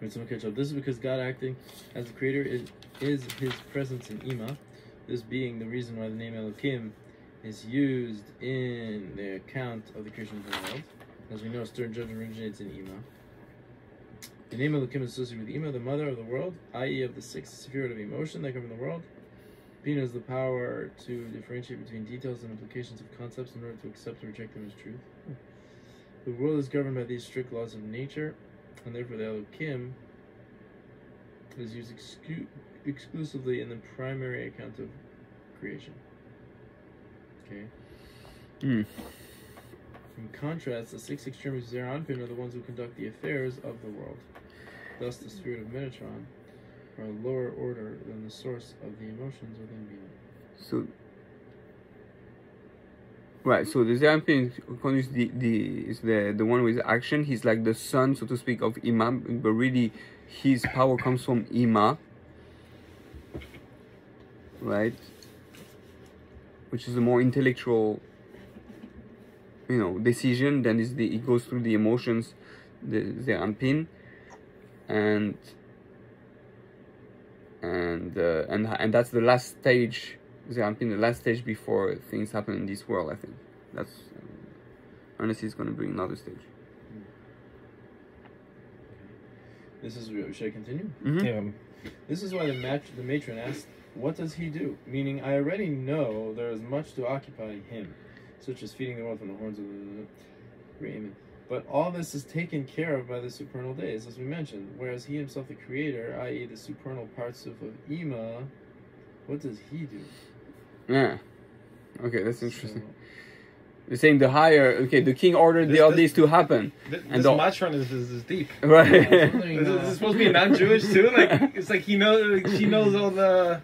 Right, so okay, this is because God acting as the creator is, is his presence in Ima, this being the reason why the name Elohim is used in the account of the creation of the world. As we know, stern judgment originates in Ima. The name Elohim is associated with Ima, the mother of the world, i.e., of the six sefirot of emotion that govern the world. Bina has the power to differentiate between details and implications of concepts in order to accept or reject them as truth. The world is governed by these strict laws of nature, and therefore the Elohim is used excu- exclusively in the primary account of creation. Okay. Mm. In contrast, the six extremities of Zeir Anpin are the ones who conduct the affairs of the world. Thus, the sefirot of Metatron are a lower order than the source of the emotions within Bina. So right, so the Zeir Anpin is the, the is the the one with action. He's like the son, so to speak, of Imam, but really his power comes from Ima. Right? Which is a more intellectual you know decision then is the it goes through the emotions the Zeir Anpin and and uh, and and that's the last stage Zeir Anpin, the last stage before things happen in this world I think that's um, unless he's gonna bring another stage This is should I continue? mm-hmm. yeah. This is why the mat- the matron asked, "What does he do?" Meaning, I already know there is much to occupy him, such as feeding the world from the horns of the Raymond. But all this is taken care of by the supernal days, as we mentioned. Whereas he himself, the creator, i.e., the supernal parts of, of Ima, what does he do? yeah okay that's interesting So- They're saying the higher okay the king ordered This- the all this- this to happen Th- And this the- Matron is, is, is deep. <laughs> Right wondering, Is, uh, this supposed to be non-Jewish too? Like <laughs> it's like he knows, like, she knows all the.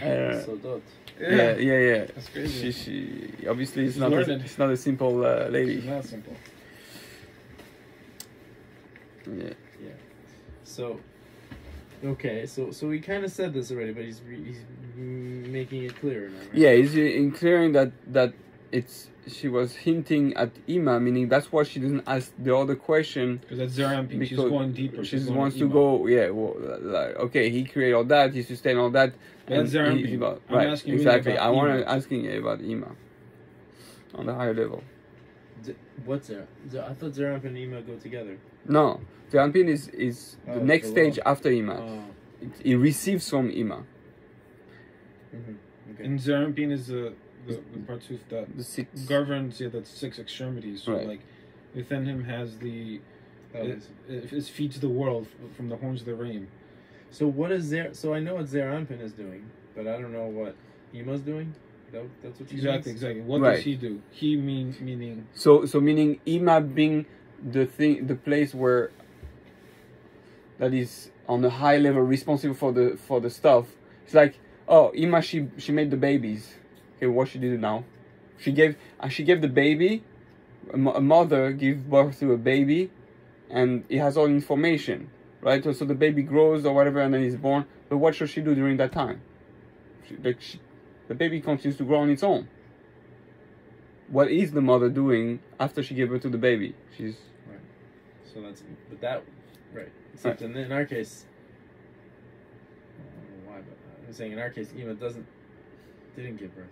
Uh, Sodot. yeah yeah yeah That's crazy. she, she obviously it's She's not a, it's not a simple uh, It's lady not simple. Yeah Yeah. So, okay, so so we kind of said this already, but he's re- he's making it clearer now. Right? Yeah, he's in clearing that that it's she was hinting at Ima, meaning that's why she didn't ask the other question. Because that's Zeir Anpin. She's going deeper. She She's wants to Ima. go, yeah. Well, like, okay, he created all that, he sustained all that. That's he- Zeir Anpin. about- I'm right, asking really exactly. about I want to asking you about Ima on the higher level. Z- what's there? Z- I thought Zeir Anpin and Ima go together. No, Zeir Anpin is is the Oh, next below. stage after Ima. Oh, It, he receives from Ima mhm, okay. And Zeir Anpin is the the, the partsuf that the six. governs yeah that's six extremities. So Right. like within him has the Oh, it, it, it feeds the world from the horns of the rain. So what is there? So I know what Zeir Anpin is doing, but I don't know what Ema's doing. That, that's what she Exactly, means? exactly. What Right. does he do? He mean meaning So so meaning Ima being the thing, the place where that is on a high level responsible for the for the stuff. It's like oh Ima she she made the babies. Okay, what she did now? She gave uh, she gave the baby. A, a mother gives birth to a baby, and it has all information, right? So, so the baby grows or whatever, and then is born. But what should she do during that time? She, like she, the baby continues to grow on its own what is the mother doing after she gave birth to the baby? She's So that's but that right. Except in, in our case, I don't know why, but I'm saying in our case, Ema doesn't didn't give birth.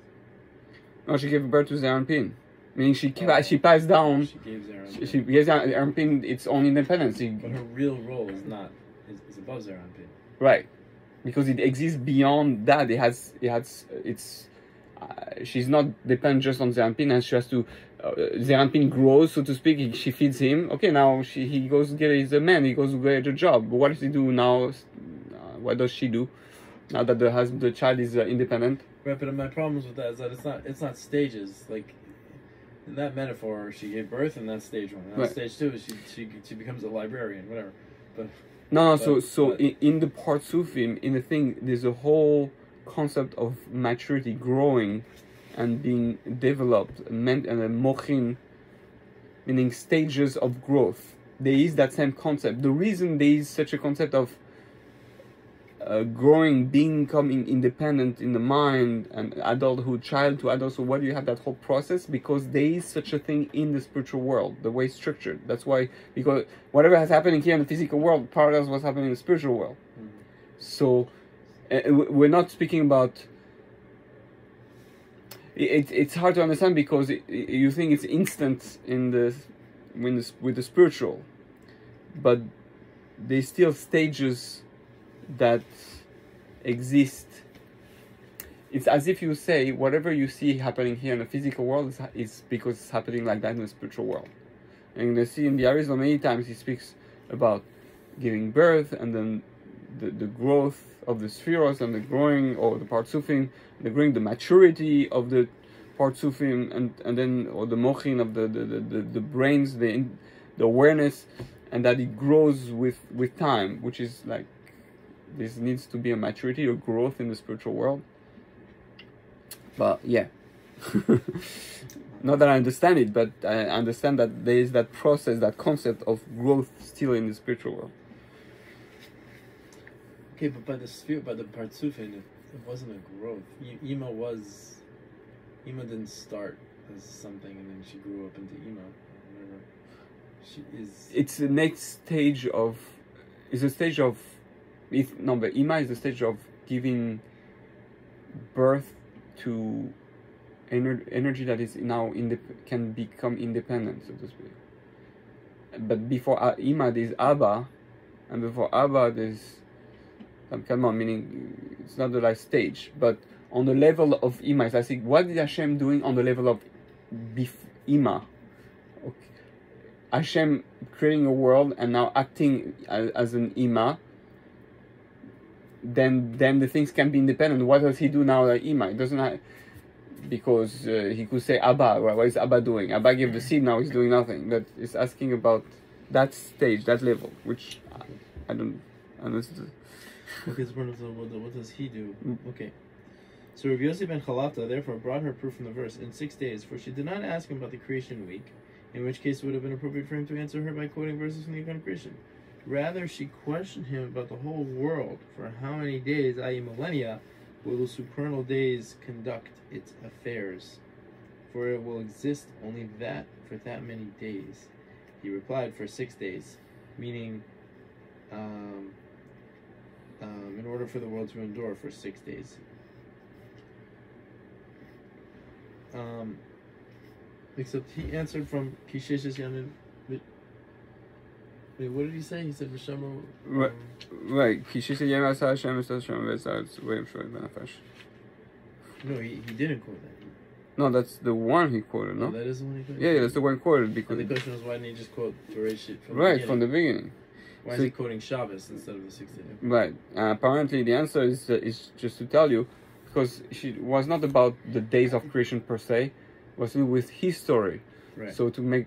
no, she gave birth to Zeir Anpin, meaning she Oh. she passed down. She gave Zeir Anpin. She, she gives Zeir Anpin its own independence, She- but her real role is not is, is above Zeir Anpin. right? Because it exists beyond that. It has it has it's. Uh, she's not dependent just on Zeir Anpin, and she has to. Uh, Zeir Anpin grows, so to speak. he- She feeds him. Okay, now she he goes get he's a man. He goes to get a job. What does he do now? Uh, what does she do? Now that the husband, the child is uh, independent. Right, but my problems with that is that it's not it's not stages. Like in that metaphor, she gave birth, and that's stage one. And Right. stage two, she she she becomes a librarian, whatever. No, no. So, But- so but- in, in the Partsufim, in the thing, there's a whole concept of maturity growing and being developed, meant and a mochin, meaning stages of growth. There is that same concept. The reason there is such a concept of uh, growing, being, becoming independent in the mind and adulthood, child to adulthood, why do you have that whole process? Because there is such a thing in the spiritual world, the way it's structured. That's why, because whatever has happening here in the physical world parallels what's happening in the spiritual world. Mhm. So, uh, we're not speaking about. It, it's hard to understand because it, you think it's instant in the, when the, with the spiritual, but there's still stages that exist. It's as if you say whatever you see happening here in the physical world is, is because it's happening like that in the spiritual world. And you see in the Arizal many times he speaks about giving birth and then the, the growth of the sefiros and the growing or the partsufim, the growing the maturity of the partsufim and and then or the mochin of the the, the, the, brains the the awareness and that it grows with with time which is like this needs to be a maturity or growth in the spiritual world. But yeah. <laughs> Not that i understand it but i understand that there is that process that concept of growth still in the spiritual world. Okay, but by the sphere, by the Partsufin, it, wasn't a growth. Y- Ema was, Ema didn't start as something and then she grew up into. Whatever. She is. it's the next stage of It's a stage of if no but ima is the stage of giving birth to ener- energy that is now indep- can become independent so to speak but before uh, ima there's abba and before abba there's come on meaning it's not the last stage but on the level of ima it's like what is hashem doing on the level of bef- ima okay. Hashem creating a world and now acting as, as an ima, then then the things can be independent. What does he do now like ima? It doesn't have, because uh, he could say Abba. What is Abba doing? Abba gave the seed. Now he's doing nothing. But it's asking about that stage, that level, which I, I don't understand. So what, does- what, does he do? Okay. So Rabbi Yossi ben Chalafta therefore brought her proof from the verse in six days, for she did not ask him about the creation week, in which case it would have been appropriate for him to answer her by quoting verses from the account of creation. Rather, she questioned him about the whole world, for how many days, i.e., millennia, will the supernal days conduct its affairs? For it will exist only that for that many days. He replied, for six days, meaning, um, um, in order for the world to endure for six days. Um, except he answered from Kishish's Yamim. Wait, what did he say? He said Rishamo. Right, um, right. Yamim Asa Hashem Asa Hashem Wait, I'm sure Benefesh. No, he, he didn't quote that. No, that's the one he quoted, no? no that is the one he quoted? Yeah, yeah that's the one quoted. Because... And the question was, why didn't he just quote Bereshit from Right, the from the beginning. Why So- is he quoting Shabbos instead of the 60 day? Right. Uh, apparently, the answer is uh, is just to tell you, because she was not about the days of creation per se, it was with history. Right. So to make,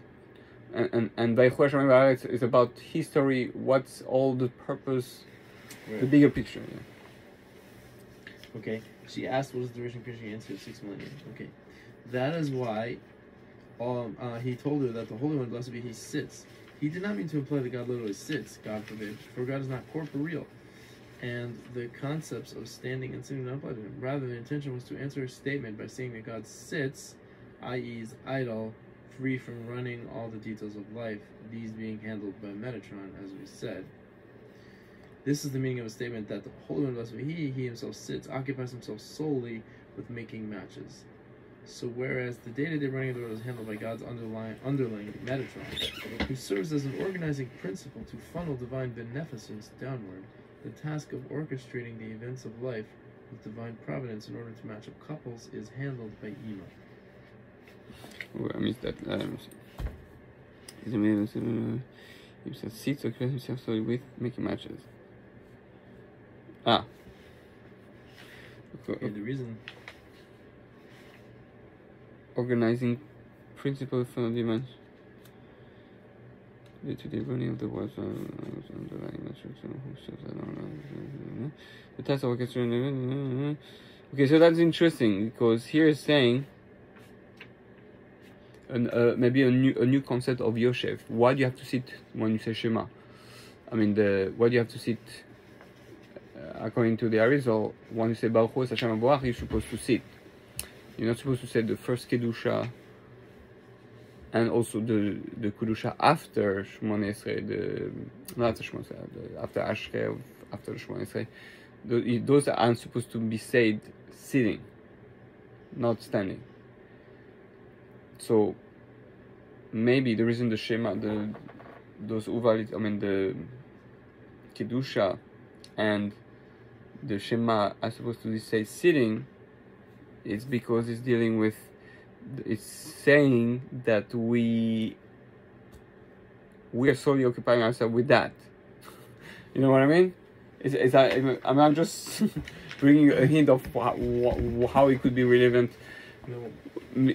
and and and Shemayim V'Haaretz is about history. What's all the purpose, the bigger picture. Yeah. Okay. She asked, "What is the duration of creation?" He answered, six millennia. Okay. That is why, um, uh, he told her that the Holy One, blessed be He, sits. He did not mean to imply that God literally sits. God forbid, for God is not corporeal, and the concepts of standing and sitting do not apply to Him. Rather, the intention was to answer her statement by saying that God sits, i.e., is idle, free from running all the details of life. These being handled by Metatron, as we said. This is the meaning of a statement that the Holy One, be He, He Himself sits, occupies Himself solely with making matches. So whereas the day-to-day running of the world is handled by God's underlying underlying Metatron, who serves as an organizing principle to funnel divine beneficence downward, the task of orchestrating the events of life with divine providence in order to match up couples is handled by Ema. Oh, I missed that. See. Is it made- He says seats occupy himself solely with making matches. Ah. Okay, the reason organizing principle the dimension. Due to the running of the metrics, uh, who serves that on, uh, the orchestration. Okay, so that's interesting because here is saying an, uh, maybe a new a new concept of Yoshev. Why do you have to sit when you say Shema? I mean, the why do you have to sit? Uh, according to the Arizal, when you say Baruch Hashem Baruch, you're supposed to sit. You're not supposed to say the first kedusha and also the the kedusha after Shmona Esrei, the not after Shmona Esrei, after Ashrei, after Shmona Esrei. Tho- Those aren't supposed to be said sitting, not standing. So maybe the reason the Shema, the those uvalit, I mean the kedusha and the Shema are supposed to be said sitting it's because it's dealing with it's saying that we we are solely occupying ourselves with that. <laughs> You know what i mean? It's, it's I, I mean i'm just <laughs> bringing a hint of how, how it could be relevant. No.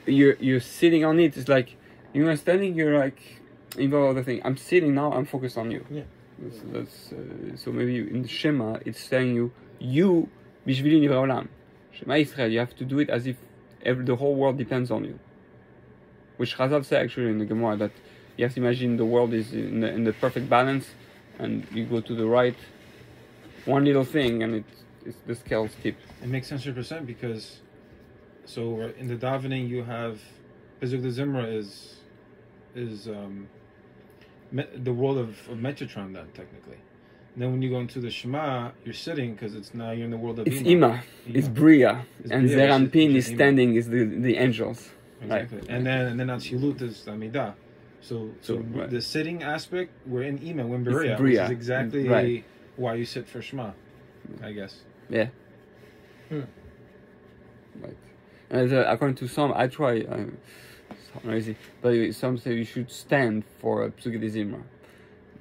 You're you're sitting on it. It's like you're standing you're like involved other thing. I'm sitting now i'm focused on you. Yeah. that's, that's uh, so maybe in the shema it's saying you you bishvili nivra olam Shema Israel, you have to do it as if every, the whole world depends on you. Which Chazal say actually in the Gemara that you have to imagine the world is in the, in the perfect balance, and you go to the right, one little thing, and it, it's the scales tip. It makes sense 100% because, so uh, in the davening you have, Psuki de Zimra is, is um, the world of, of Metatron then technically. And then when you go into the Shema, you're sitting because it's now you're in the world of It's Ima. Ima, it's. Bria, It's and Bria, which is- Zeir Anpin is standing, is the, the angels. Exactly. Right. And then and then Atzilut is Amidah. So so, So, right. the sitting aspect we're in Ima, we're in which Bria. is exactly Right. why you sit for Shema, I guess. Yeah. Hmm. Right. And uh, according to some, I try. Uh, it's noisy, but some say you should stand for a Psuki de Zimra.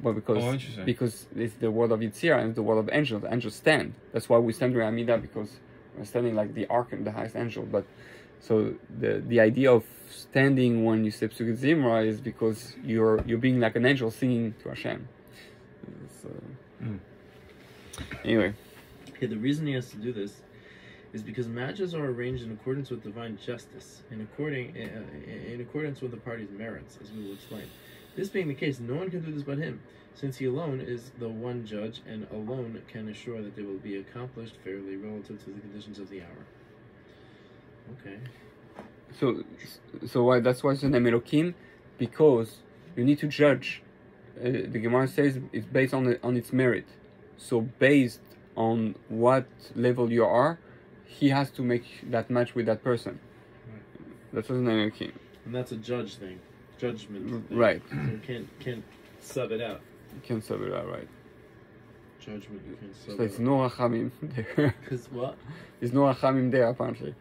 Well, because Oh, because it's the word of Yetzirah and the word of angels. Angels stand. That's why we stand during Amida because we're standing like the ark and the highest angel. But so the the idea of standing when you say Psuki de Zimra is because you're you're being like an angel singing to Hashem. So, Mm. Anyway, Okay, the reason he has to do this is because matches are arranged in accordance with divine justice, in according uh, in accordance with the party's merits, as we will explain. This being the case, no one can do this but him, since he alone is the one judge and alone can assure that they will be accomplished fairly relative to the conditions of the hour. Okay. So, so why? That's why it's the name because you need to judge. Uh, the Gemara says it's based on the, on its merit. So based on what level you are, he has to make that match with that person. That's what's the. And that's a judge thing, judgment. Right. So you can't can't sub it out. You can sub it out, right? Judgment you can So sub it's it out. no rachamim there. <laughs> Because what? There's no rachamim there apparently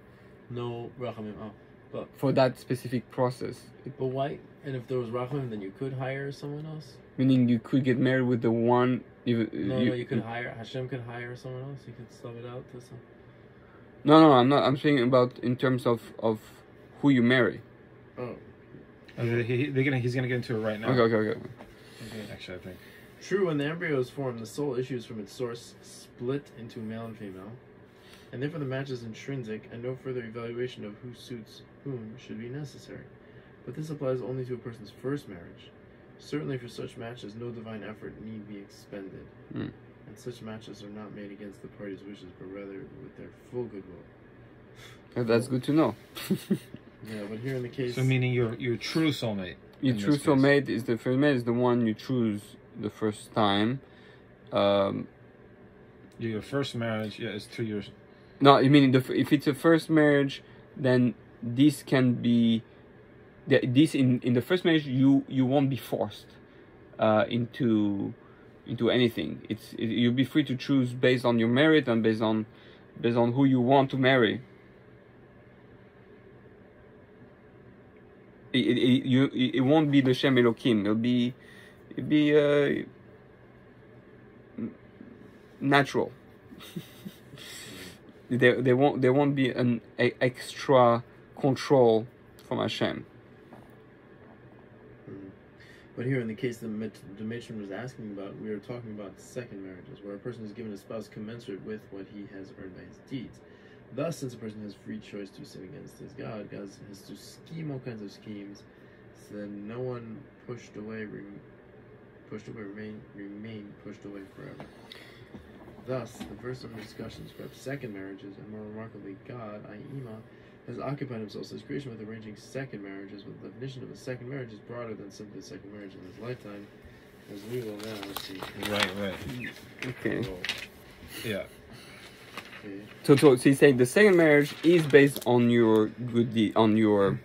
No rachamim. Oh, but for that specific process. But why? And if there was rachamim, then you could hire someone else. Meaning you could get married with the one. You, No, no, you could hire Hashem could hire someone else. You could sub it out to some. No, no, I'm not. I'm saying about in terms of of who you marry. Oh, Okay, he, he- they're gonna, he's gonna get into it right now. Okay, okay, okay. Okay, Actually, I think. True, when the embryo is formed, the soul issues from its source, split into male and female, and therefore the match is intrinsic, and no further evaluation of who suits whom should be necessary. But this applies only to a person's first marriage. Certainly, for such matches, no divine effort need be expended, Hmm. and such matches are not made against the party's wishes, but rather with their full goodwill. That's good to know. <laughs> Yeah, but here in the case, So meaning your your true soulmate. Your true soulmate is the first mate is the one you choose the first time. Um, Your your first marriage, yeah, is two years. no, I mean the, if it's a first marriage, then this can be. This in, in the first marriage you you won't be forced uh, into into anything. It's it, you'll be free to choose based on your merit and based on based on who you want to marry. It, it, you, it won't be the Shem Elohim. It'll be it'll be uh, natural. <laughs> there there won't there won't be an a, extra control from Hashem. Mhm. But here, in the case that the matron was asking about, we are talking about second marriages, where a person is given a spouse commensurate with what he has earned by his deeds. Thus, since a person has free choice to sin against his God, God has to scheme all kinds of schemes, so that no one pushed away, rem- pushed away, remain, remain pushed away forever. Thus, the verse of our discussion describes second marriages, and more remarkably, God, Ima, has occupied himself since creation with arranging second marriages, but the definition of a second marriage is broader than simply a second marriage in his lifetime, as we will now see. Right, right. Okay. Yeah. So, so, so he's saying the second marriage is based on your good deed, on your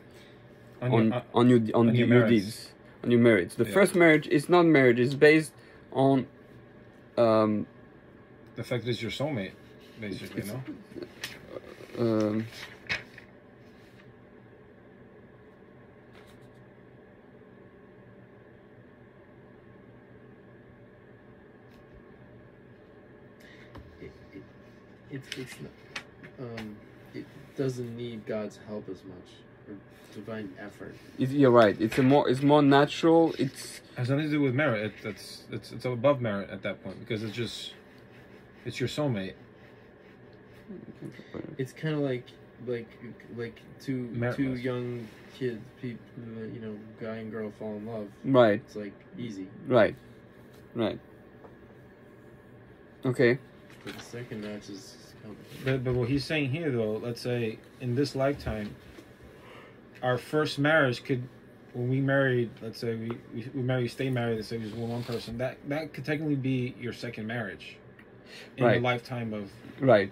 On, on your, uh, on your on, on your, your deeds, on your merits. The Yeah. first marriage is not marriage; it's based on um the fact that it's your soulmate, basically, no? um. It's it's not, um, it doesn't need God's help as much or divine effort. It's, you're right. It's a more it's more natural. It's has nothing to do with merit. It, it's it's it's above merit at that point because it's just it's your soulmate. It's kind of like like like two two Meritless. young kids, people, you know, guy and girl fall in love. right, It's like easy. right, right. Okay. But the second match is complicated. But but what he's saying here though, let's say in this lifetime, our first marriage could when we married, let's say we we, we married, stay married, let's say just one one person, that that could technically be your second marriage in Right. the lifetime of Right.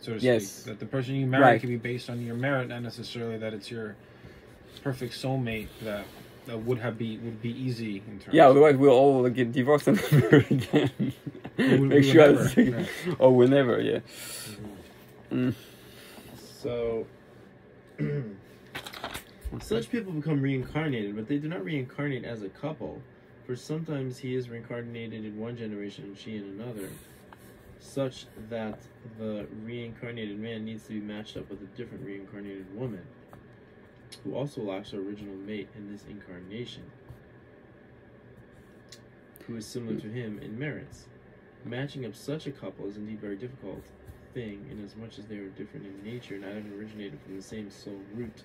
so to Yes. speak. That the person you marry Right. can be based on your merit, not necessarily that it's your perfect soulmate that that would have be would be easy in terms. Yeah. Otherwise, we'll all get divorced and <laughs> <laughs> never again. Make we sure. never, yeah. Oh, we'll never. Yeah. Mm. So, <clears throat> such people become reincarnated, but they do not reincarnate as a couple, for sometimes he is reincarnated in one generation and she in another, such that the reincarnated man needs to be matched up with a different reincarnated woman, who also lacks her original mate in this incarnation, who is similar to him in merits. Matching up such a couple is indeed very difficult thing, inasmuch as much as they are different in nature, not having originated from the same soul root.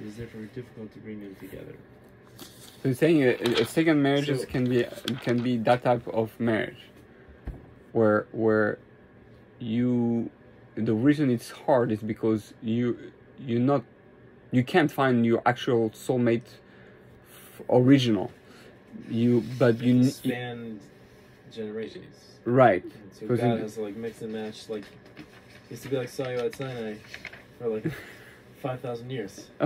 It is therefore difficult to bring them together. So you're saying a, a second marriages So- can be can be that type of marriage, where where you the reason it's hard is because you you're not you can't find your actual soulmate f- original. You but you n- span generations. right so God in- has to like mix and match. Like used to be like saw you at Sinai for like <laughs> five thousand years. <laughs>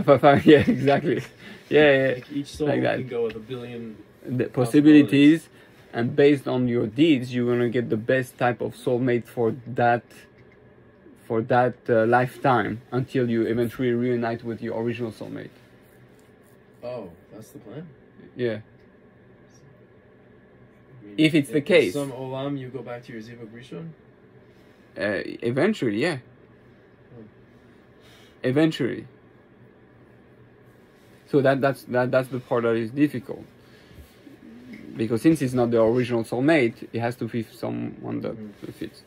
yeah exactly yeah yeah Like each soul Like that. can go with a billion. the possibilities and based on your deeds you're gonna get the best type of soulmate for that for that uh, lifetime until you eventually reunite with your original soulmate Oh, that's the plan. yeah I mean, If it's the case. Some olam, you go back to your zivug rishon. Uh, eventually, yeah. Eventually. So that that's that that's the part that is difficult. Because since it's not the original soulmate, it has to be someone that Mm. fits.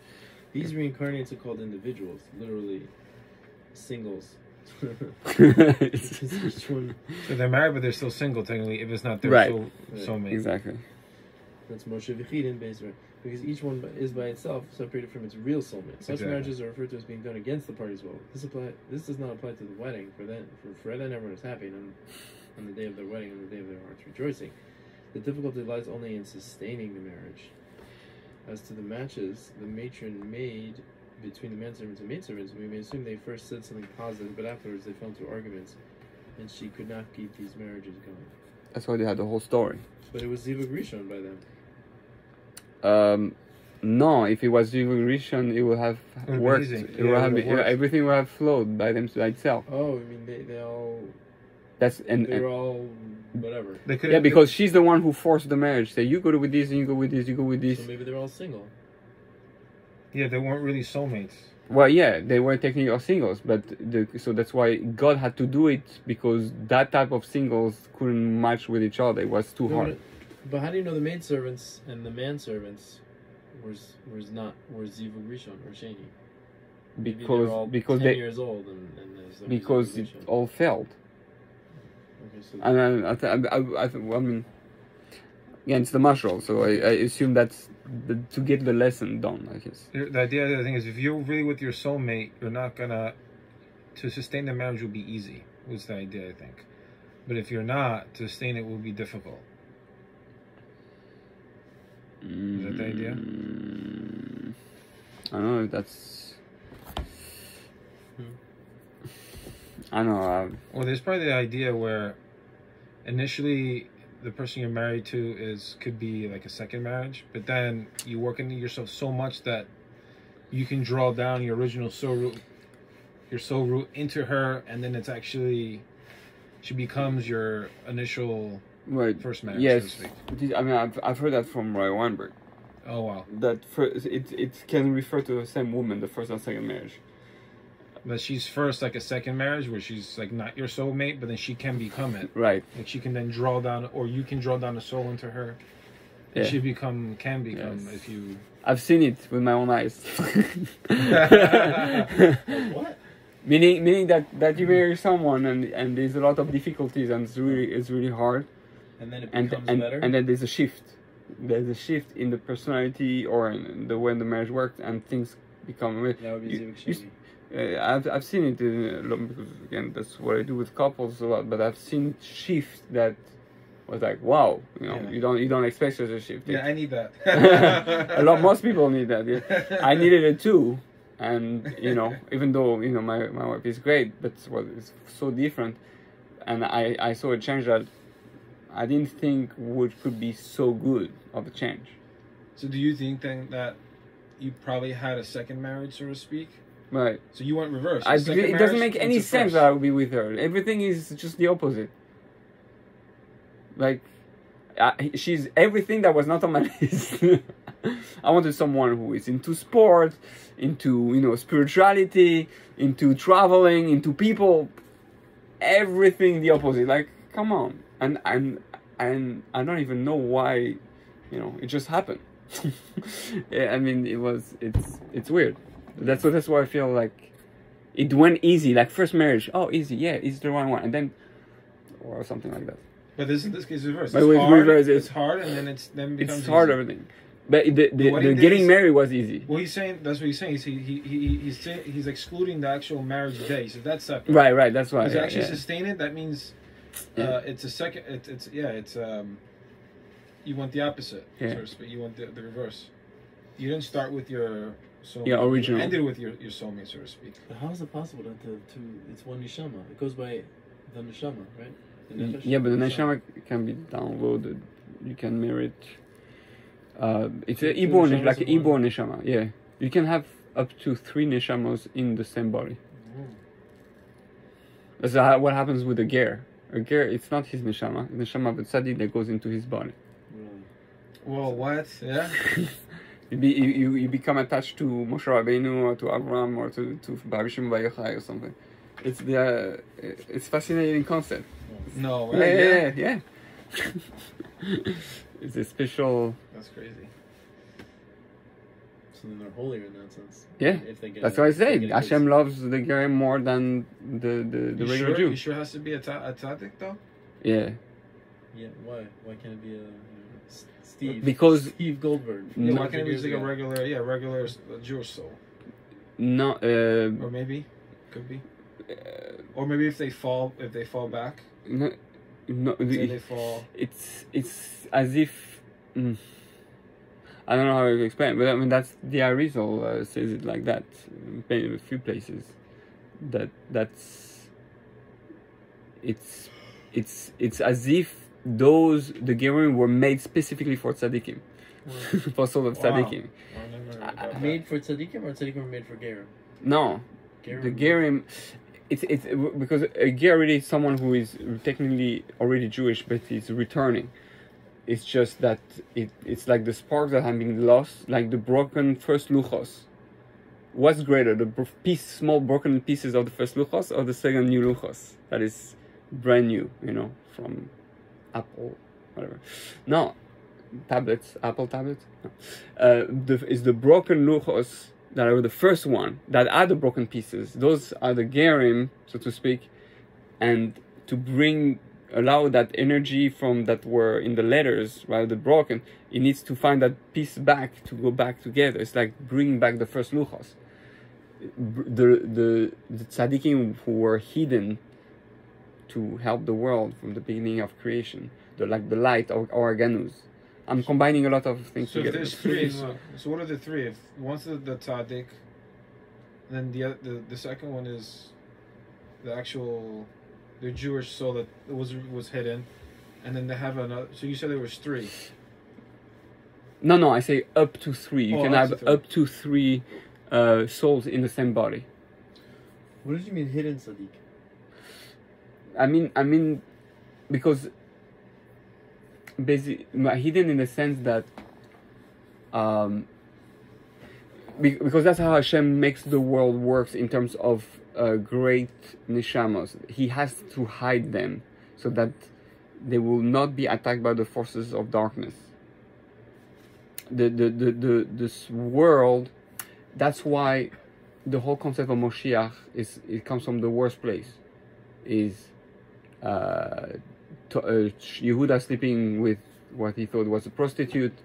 These reincarnates are called individuals, literally singles. <laughs> It's- Because each one, So they're married, but they're still single technically. If it's not their Right. soul soulmate. exactly. that's Moshiv Yechidim based on because each one is by itself separated from its real soulmate. Such Exactly. marriages are referred to as being done against the parties' will. This apply. This does not apply to the wedding. For that, for Fred and everyone is happy on, on the day of their wedding, on the day of their hearts rejoicing. The difficulty lies only in sustaining the marriage. As to the matches the matron made between the manservants and maidservants, we may assume they first said something positive, but afterwards they fell into arguments, and she could not keep these marriages going. That's why they had the whole story. But it was Zivug Rishon by then. Um, no, if it was Zivug Rishon, it would have It would've worked. been. It Yeah, would it have would've everything would have flowed by them by itself. Oh, I mean they they all That's and, they and were all whatever. They could yeah, because she's the one who forced the marriage. Say you go with this, and you go with this, you go with this. So maybe they're all single. yeah, they weren't really soulmates. Well, yeah, they were technically all singles, but the, so that's why God had to do it because that type of singles couldn't match with each other. It was too No, hard. but, but how do you know the maidservants and the manservants was was not were Zivug Rishon or Shani? Maybe they were Because all because 10 they years old and, and because it all failed. And then I, th- I, I, I, th- I mean, again, it's the mushroom, so I, I assume that's the, to get the lesson done. I guess. The the idea, the thing is, if you're really with your soulmate, you're not gonna to sustain the marriage will be easy. Was the idea, I think. But if you're not, to sustain it will be difficult. Is that the idea? Mm, I don't know if that's. Hmm. I know. uh, Well, there's probably the idea where initially the person you're married to is could be like a second marriage, but then you work into yourself so much that you can draw down your original soul root, your soul root into her, and then it's actually she becomes your initial Right. first marriage. Yes. So to speak. I mean, I've, I've heard that from Roy Weinberg. Oh wow. That first, it, it can refer to the same woman, the first and second marriage. That she's first like a second marriage where she's like not your soulmate, but then she can become it. Right. Like she can then draw down, or you can draw down a soul into her. And Yeah. she become can become Yes. if you. I've seen it with my own eyes. <laughs> what? meaning, meaning that, that you marry someone and, and there's a lot of difficulties and it's really it's really hard And then it and becomes and, better. and then there's a shift. There's a shift in the personality or in the way the marriage works and things become. that would be you- Ziva you- Shani. Uh, I've I've seen it in, a lot because again that's what I do with couples a lot. But I've seen shift that was like wow, you know, Yeah. you don't you don't expect such a shift. Yeah, I need that. <laughs> a lot most people need that. Yeah. I <laughs> needed it too, and you know, even though you know my my wife is great, but well, it's so different, and I I saw a change that I didn't think would could be so good of a change. So do you think then that you probably had a second marriage, so to speak? Right. So you went reverse. I, it doesn't make any sense that I would be with her. Everything is just the opposite. Like, I, she's everything that was not on my <laughs> list. I wanted someone who is into sport, into you know spirituality, into traveling, into people. Everything the opposite. Like, come on, and and and I don't even know why. You know, it just happened. <laughs> I mean, it was. It's it's weird. That's what. That's why I feel like it went easy. Like first marriage, oh easy, yeah, it's the one one, and then or something like that. But this in this case is reverse. But It's with hard, reverse, it's, it's- hard, and then it's then becomes It's hard easy. everything, but the the, the, getting married was easy. Well, he's saying that's what he's saying. He's he, he, he he's he's excluding the actual marriage day. So that's separate. Right, right. That's why. Because Yeah, actually yeah. sustain it, that means uh, Yeah. it's a second. It's, it's yeah. It's um, you want the opposite. Yeah. So to speak. You want the, the reverse. You didn't start with your soulmate. Yeah, original. You ended with your, your soulmate, so to speak. But how is it possible that to, to it's one neshama? It goes by the neshama, right? The Y- nefesh? Yeah, but the Neshama. neshama can be downloaded. You can mirror it. Uh, it's a Two ibbur, neshamas like in ibbur one. neshama. Yeah, you can have up to three neshamos in the same body. Oh, That's what happens with a ger. A ger, it's not his neshama. The neshama of the tzaddik that goes into his body. really? Well, what? Yeah. <laughs> You, be, you, you, become attached to Moshe Rabbeinu or to Abraham or to to Rabbi Shimon Bar or something. It's the uh, it's fascinating concept. No. Yeah, Right? yeah, yeah. <laughs> yeah. it's a special. That's crazy. So then they're holier in that sense. Yeah. If they get That's why I say they said get it Hashem loves the Gerim more than the the, the you regular sure? Jew. You sure has to be a, ta- a tzaddik though? Yeah. Yeah. Why? Why can't it be a you know, S- Steve? Because- Steve Goldberg. Yeah, No. why can't it be just like a regular, yeah, regular s- Jewish soul? No. Uh, Or maybe, could be. uh, Or maybe if they fall, if they fall back, no. No. say the- they fall. it's it's as if mm, I don't know how to explain, but I mean that's the Arizal uh, says it like that in a few places. That that's it's it's it's as if those the Gerim were made specifically for tzaddikim, hmm. <laughs> for soul of Wow. tzaddikim. I never heard. Uh, made for tzaddikim or tzaddikim were made for Gerim? No, Gerim. the Gerim, it's it's because a Ger really is someone who is technically already Jewish, but he's returning. It's just that it it's like the sparks that have been lost, like the broken first luchos. What's greater, the bro- piece, small broken pieces of the first luchos, or the second new luchos that is brand new, you know, from Apple, whatever. No, tablets, Apple tablets. No. Uh, the, is the broken luchos that are the first one that are the broken pieces. Those are the gerim, so to speak, and to bring allow that energy from that were in the letters rather than broken. It needs to find that piece back to go back together. It's like bringing back the first luchos. The the the tzaddikim who were hidden to help the world from the beginning of creation, the like the light or haganuz. I'm combining a lot of things So if together. there's three, so, so what are the three? If one's the, the tzaddik, then the, oth- the the second one is the actual the Jewish soul that was was hidden, and then they have another. So you said there was three. No, no, I say up to three. You Oh, can have to three. up to three uh, souls in the same body. What did you mean hidden tzaddik? I mean, I mean, because basic hidden in the sense that um, because that's how Hashem makes the world works in terms of uh, great neshamos. He has to hide them so that they will not be attacked by the forces of darkness. The the the, the this world, that's why the whole concept of Moshiach is it comes from the worst place, is uh, to, uh, Yehuda sleeping with what he thought was a prostitute,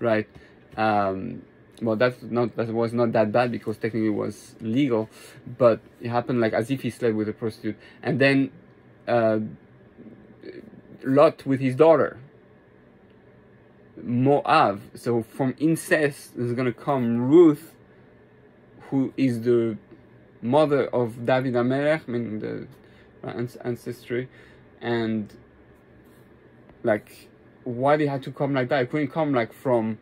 right? Um, well, that's not that was not that bad because technically it was legal, but it happened like as if he slept with a prostitute, and then uh, Lot with his daughter. Moab. So from incest is gonna come Ruth, who is the mother of David Hamelech, meaning the ancestry, and like why they had to come like that? It couldn't come like from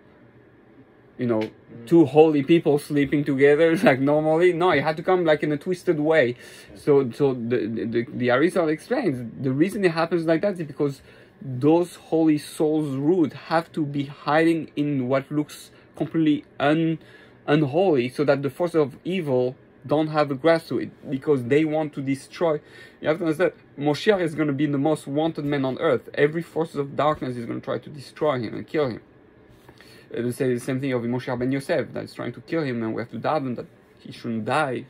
you know mm. two holy people sleeping together <laughs> like normally. No, it had to come like in a twisted way. So so the the the Arizal explains the reason it happens like that is because those holy souls root have to be hiding in what looks completely un unholy so that the forces of evil don't have a grasp to it because they want to destroy you have to understand Moshiach is going to be the most wanted man on earth every force of darkness is going to try to destroy him and kill him uh, they say the same thing of Moshiach ben Yosef that's trying to kill him and we have to daven that he shouldn't die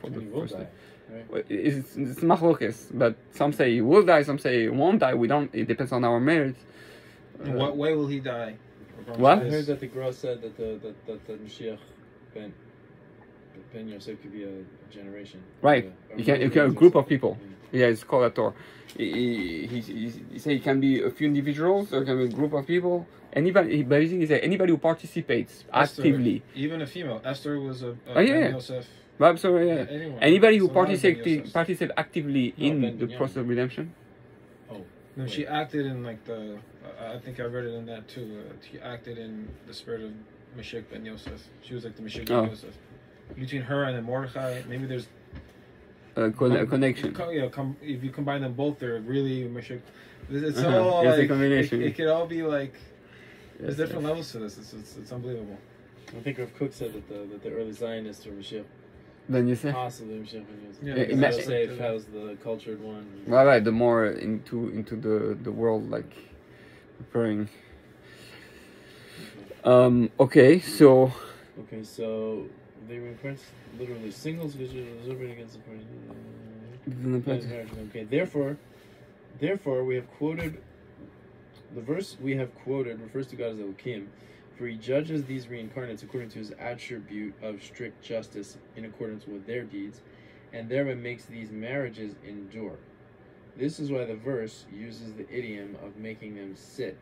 for And the he will first die. time. Right? It's, it's machlokes, but some say he will die, some say he won't die. We don't. It depends on our merit. In Uh, what way will he die? What? I heard that the girl said that the that, that, that Mashiach Ben Ben Yosef could be a, a generation. Right. A- a You can- you can- a group of people. something. Yeah, it's called a Tor. He, he, he, he, he say it can be a few individuals or it can be a group of people. Anybody, basically, he basically say anybody who participates Esther, actively. Even a female. Esther was a. a Oh, yeah. Ben Yosef. Right, so, yeah. Anyone. Anybody who It's a lot of Ben participate actively No, in Ben the Binyamin. process of redemption. Oh, no, she acted in like the. I I think I read it in that too. Uh, she acted in the spirit of Mashiach ben Yosef. She was like the Mashiach Oh. ben Yosef. Between her and then Mordechai, maybe there's A, con- a connection. Co- yeah, com- if you combine them both, they're really Mashiach. It's it's Uh-huh. all It's a combination. It, it could all be like There's Yes, different yes. levels to this. It's, it's, it's unbelievable. I think Rav Kook said that the that the early Zionists were Mashiach, Then you say, possibly Mashiach. ben Yosef. Yeah, Yeah, Because ima- say if how's the cultured one. right, right. The more into into the the world, like preparing. Um. Okay. So Okay, so they reference literally singles vision observing against the party. Okay, therefore, therefore we have quoted the verse we have quoted refers to God as Elohim, for he judges these reincarnates according to his attribute of strict justice in accordance with their deeds, and thereby makes these marriages endure. This is why the verse uses the idiom of making them sit,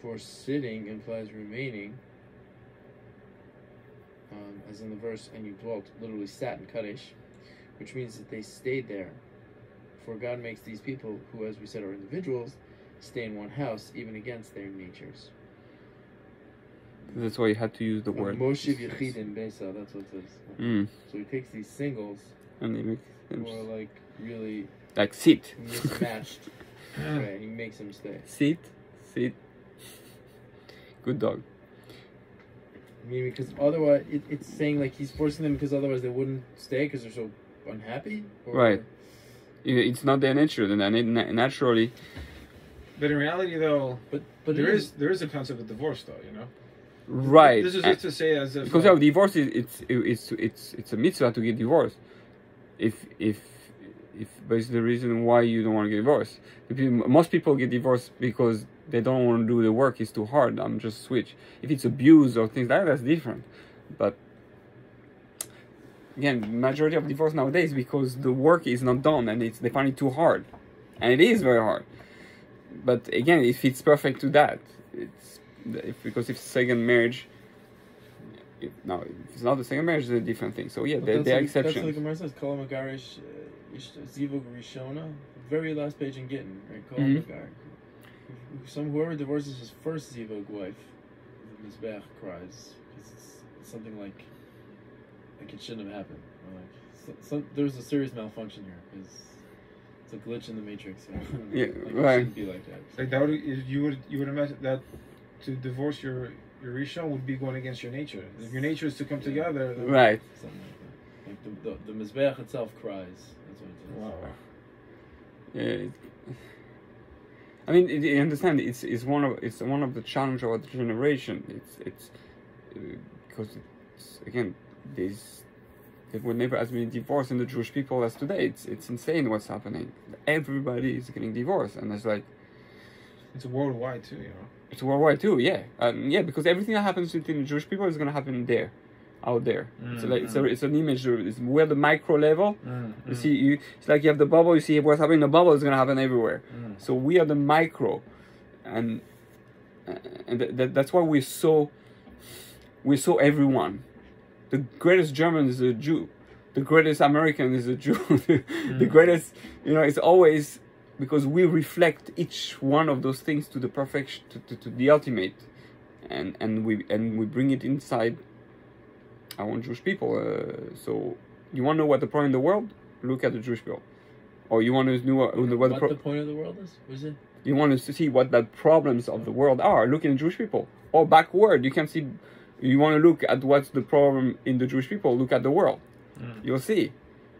for sitting implies remaining. Um, as in the verse, and you dwelt, literally sat in Kadesh, which means that they stayed there. For God makes these people, who, as we said, are individuals, stay in one house, even against their natures. that's why you had to use the word. Moshiv Yechidim Besa, that's what it says. Mm. So he takes these singles And he makes who them are like really like sit, mismatched, <laughs> right, and he makes them stay. sit, sit. Good dog. I mean, because otherwise, it, it's saying like he's forcing them because otherwise they wouldn't stay because they're so unhappy. Or, Right. It's not their nature. Then and naturally, But in reality, though, But but there it is there is a concept of divorce, though. You know. right? This is just to say as if because like, of divorce is it's it's it's it's a mitzvah to get divorced if if if but it's the reason why you don't want to get divorced most people get divorced because they don't want to do the work it's too hard i'm just switch if it's abuse or things like that that's different but again majority of divorce nowadays because the work is not done and it's they find it too hard and it is very hard but again if it's perfect to that it's if, because if second marriage if, no, if it's not the second marriage, it's a different thing. So yeah, But that's there are like, That's what the exceptions. Says. Kol Megarish uh, Rishona. Very last page in Gittin, right? Mhm. Megar. Some whoever divorces his first Zivug wife, the Mizbeach cries. 'Cause It's, it's something like like it shouldn't have happened. Or like so, some, there's a serious malfunction here. Because it's a glitch in the matrix. <laughs> Yeah, like, It right. shouldn't be like that. like that would you would you would imagine that to divorce your your rishon would be going against your nature. If your nature is to come together, then, Right. Something like that. Like the, the, the Mizbeach itself cries. That's what it says. Wow. Yeah. it- I mean, you understand? It's it's one of it's one of the challenge of our generation. It's it's uh, because it's again there's there were never as many divorce in the Jewish people as today. It's it's insane what's happening. Everybody is getting divorced, and it's like It's worldwide too, you know. it's worldwide too. Yeah, um, yeah, because everything that happens within the Jewish people is gonna happen there, out there. It's mm, like it's a mm. it's an image. It's we're the micro level. Mm, you see, you it's like you have the bubble. You see what's happening in the bubble is gonna happen everywhere. Mm. So we are the micro, and and th- th- that's why we're so we're so everyone. The greatest German is a Jew. The greatest American is a Jew. <laughs> the greatest, you know, it's always because we reflect each one of those things to the perfection, to, to, to the ultimate, and and we and we bring it inside our Jewish people. Uh, so you want to know what the problem in the world? Look at the Jewish people. Or you want to know what, what the What pro- the point of the world is? Was it? you want to see what the problems of the world are look in jewish people or backward you can see you want to look at what's the problem in the jewish people look at the world Mm. you'll see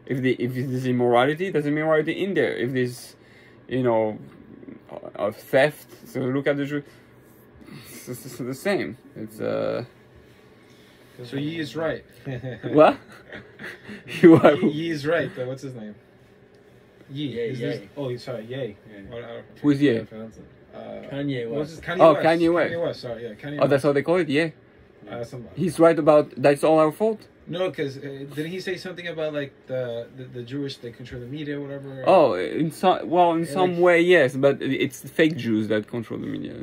if the if there's immorality there's immorality in there if there's you know of theft so look at the Jew- it's, it's- it's the same it's uh So Yi is right. <laughs> what <laughs> you are Yi, Yi is right. But what's his name? Yi. Ye, is this- oh, he's sorry. Yay. Yeah. Who's Ye? Uh, Kanye West. his, Kanye Oh, West. Kanye West. Kanye West. Sorry. Yeah. Kanye oh that's how they call it yeah Uh, some, he's right about that's all our fault no, because uh, didn't he say something about like the the, the Jewish they control the media, or whatever? oh in some well in Yeah, some like- way yes but it's fake jews that control the media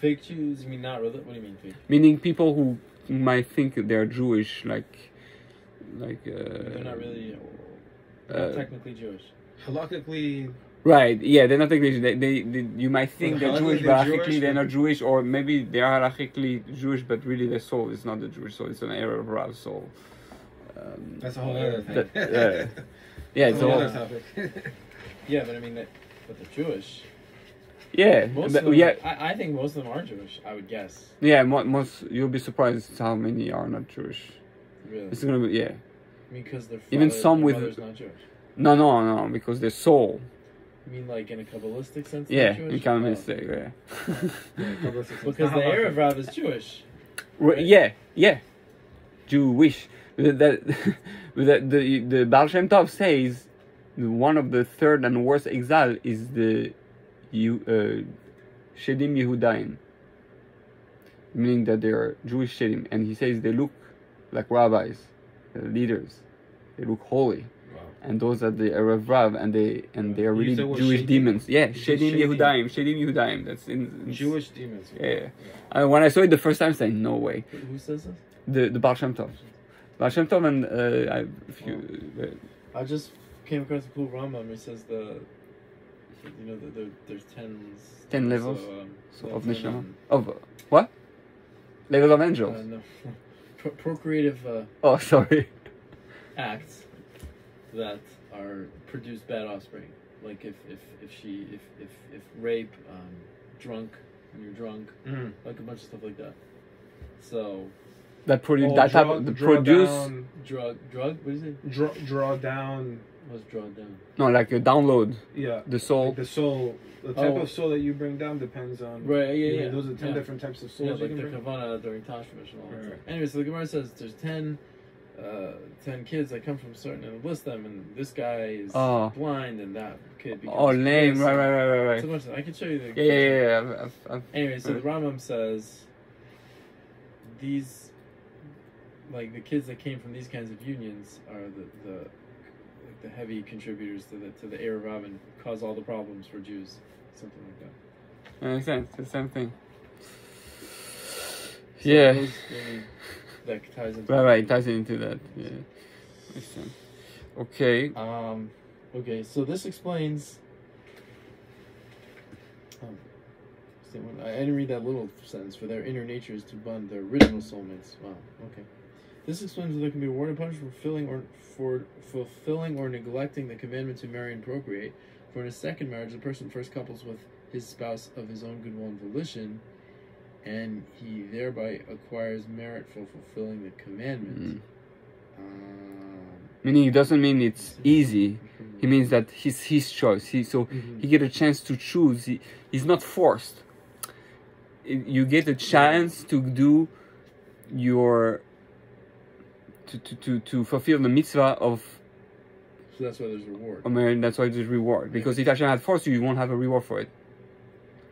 Fake Jews? You mean not really? What do you mean fake? meaning people who might think they're Jewish, like, like. Uh, They're not really. They're uh, not technically Jewish. Halachically, Right. Yeah, they're not technically. They, they, they you might think they're Jewish, they're but halachically Jewish, they're not Jewish, or maybe they are halachically Jewish, but really their soul is not the Jewish soul. It's an Erev Rav soul. Um, that's a whole other thing. That- yeah. yeah, it's a whole other topic. <laughs> Yeah, but I mean that. But they're Jewish. Yeah, Most but- of them, yeah, I, I think most of them are Jewish. I would guess. yeah. mo- Most you'll be surprised how many are not Jewish. Really, It's gonna be yeah. I mean, because their Even some their with- not Jewish. No, no, no, because their soul. You mean like in a kabbalistic sense? Yeah, they're Jewish? Oh. mistake. Yeah. <laughs> Because the Erev Rav is Jewish. Right, yeah, yeah. Jewish. The, the, <laughs> the, the, the Baal Shem Tov says one of the third and worst exile is the you Shedim Yehudaim, meaning that they are Jewish Shedim, and he says they look like rabbis, uh, leaders. They look holy, Wow. and those are the Erev Rav, and they and they are really used the word Jewish Shedim? demons. Yeah, Shedim. Yehudaim, Shedim Yehudaim. That's in, in Jewish demons. Yeah. Uh, when I saw it the first time, I said, no way. Who says this? The the Baal Shem Tov. Baal Shem Tov and uh, I, if you, uh, I just came across a cool Rambam. He says the, you know, the, the, there's tens. Ten levels um, so of ten, Neshama. Of what? Level of Uh, angels. no. <laughs> Pro- procreative uh, Oh, <laughs> sorry. acts that are produce bad offspring. Like if if, if she if if if rape, um, drunk when you're drunk, Mm. like a bunch of stuff like that. So That produce Oh, that draw, type of the draw produce. Down, drug drug what is it? draw, draw down. What's draw down? No, like a download Yeah. the soul. Like the soul. The type Oh. of soul that you bring down depends on. Right, yeah, you know, yeah. Those are ten Yeah. different types of souls. Yeah, souls. like you the bring. kavana during Tashmish and all that Right, stuff. right. Anyway, so the Gemara says there's ten, uh, ten kids that come from certain and list them, and this guy is Oh. blind, and that kid becomes Oh, lame. Right, right, right, right, It's a right. bunch of- I can show you the. Yeah, yeah, yeah. yeah. I've, I've, I've, Anyway, so the Right. Rambam says these, like the kids that came from these kinds of unions, are the the like the heavy contributors to the to the Erev Rav and cause all the problems for Jews, something like that. that makes sense. The same thing. So Yeah. those, maybe that ties into Right, right. Ties into that. Yeah. Makes sense. Okay. Um, okay, so this explains. Um, I I didn't read that little sentence. For their inner natures to bond their original soulmates. Wow. Okay. This explains that there can be reward and punishment for fulfilling or for fulfilling or neglecting the commandment to marry and procreate. For in a second marriage, the person first couples with his spouse of his own goodwill and volition, and he thereby acquires merit for fulfilling the commandment. Mm. Um, Meaning, it doesn't mean it's easy. He means that he's his choice. He so Mhm. he get a chance to choose. He, he's not forced. You get a chance to do your to, to, to, to fulfill the mitzvah of So that's why there's reward. a marriage. That's why there's reward. Because if Hashem had forced you, you won't have a reward for it.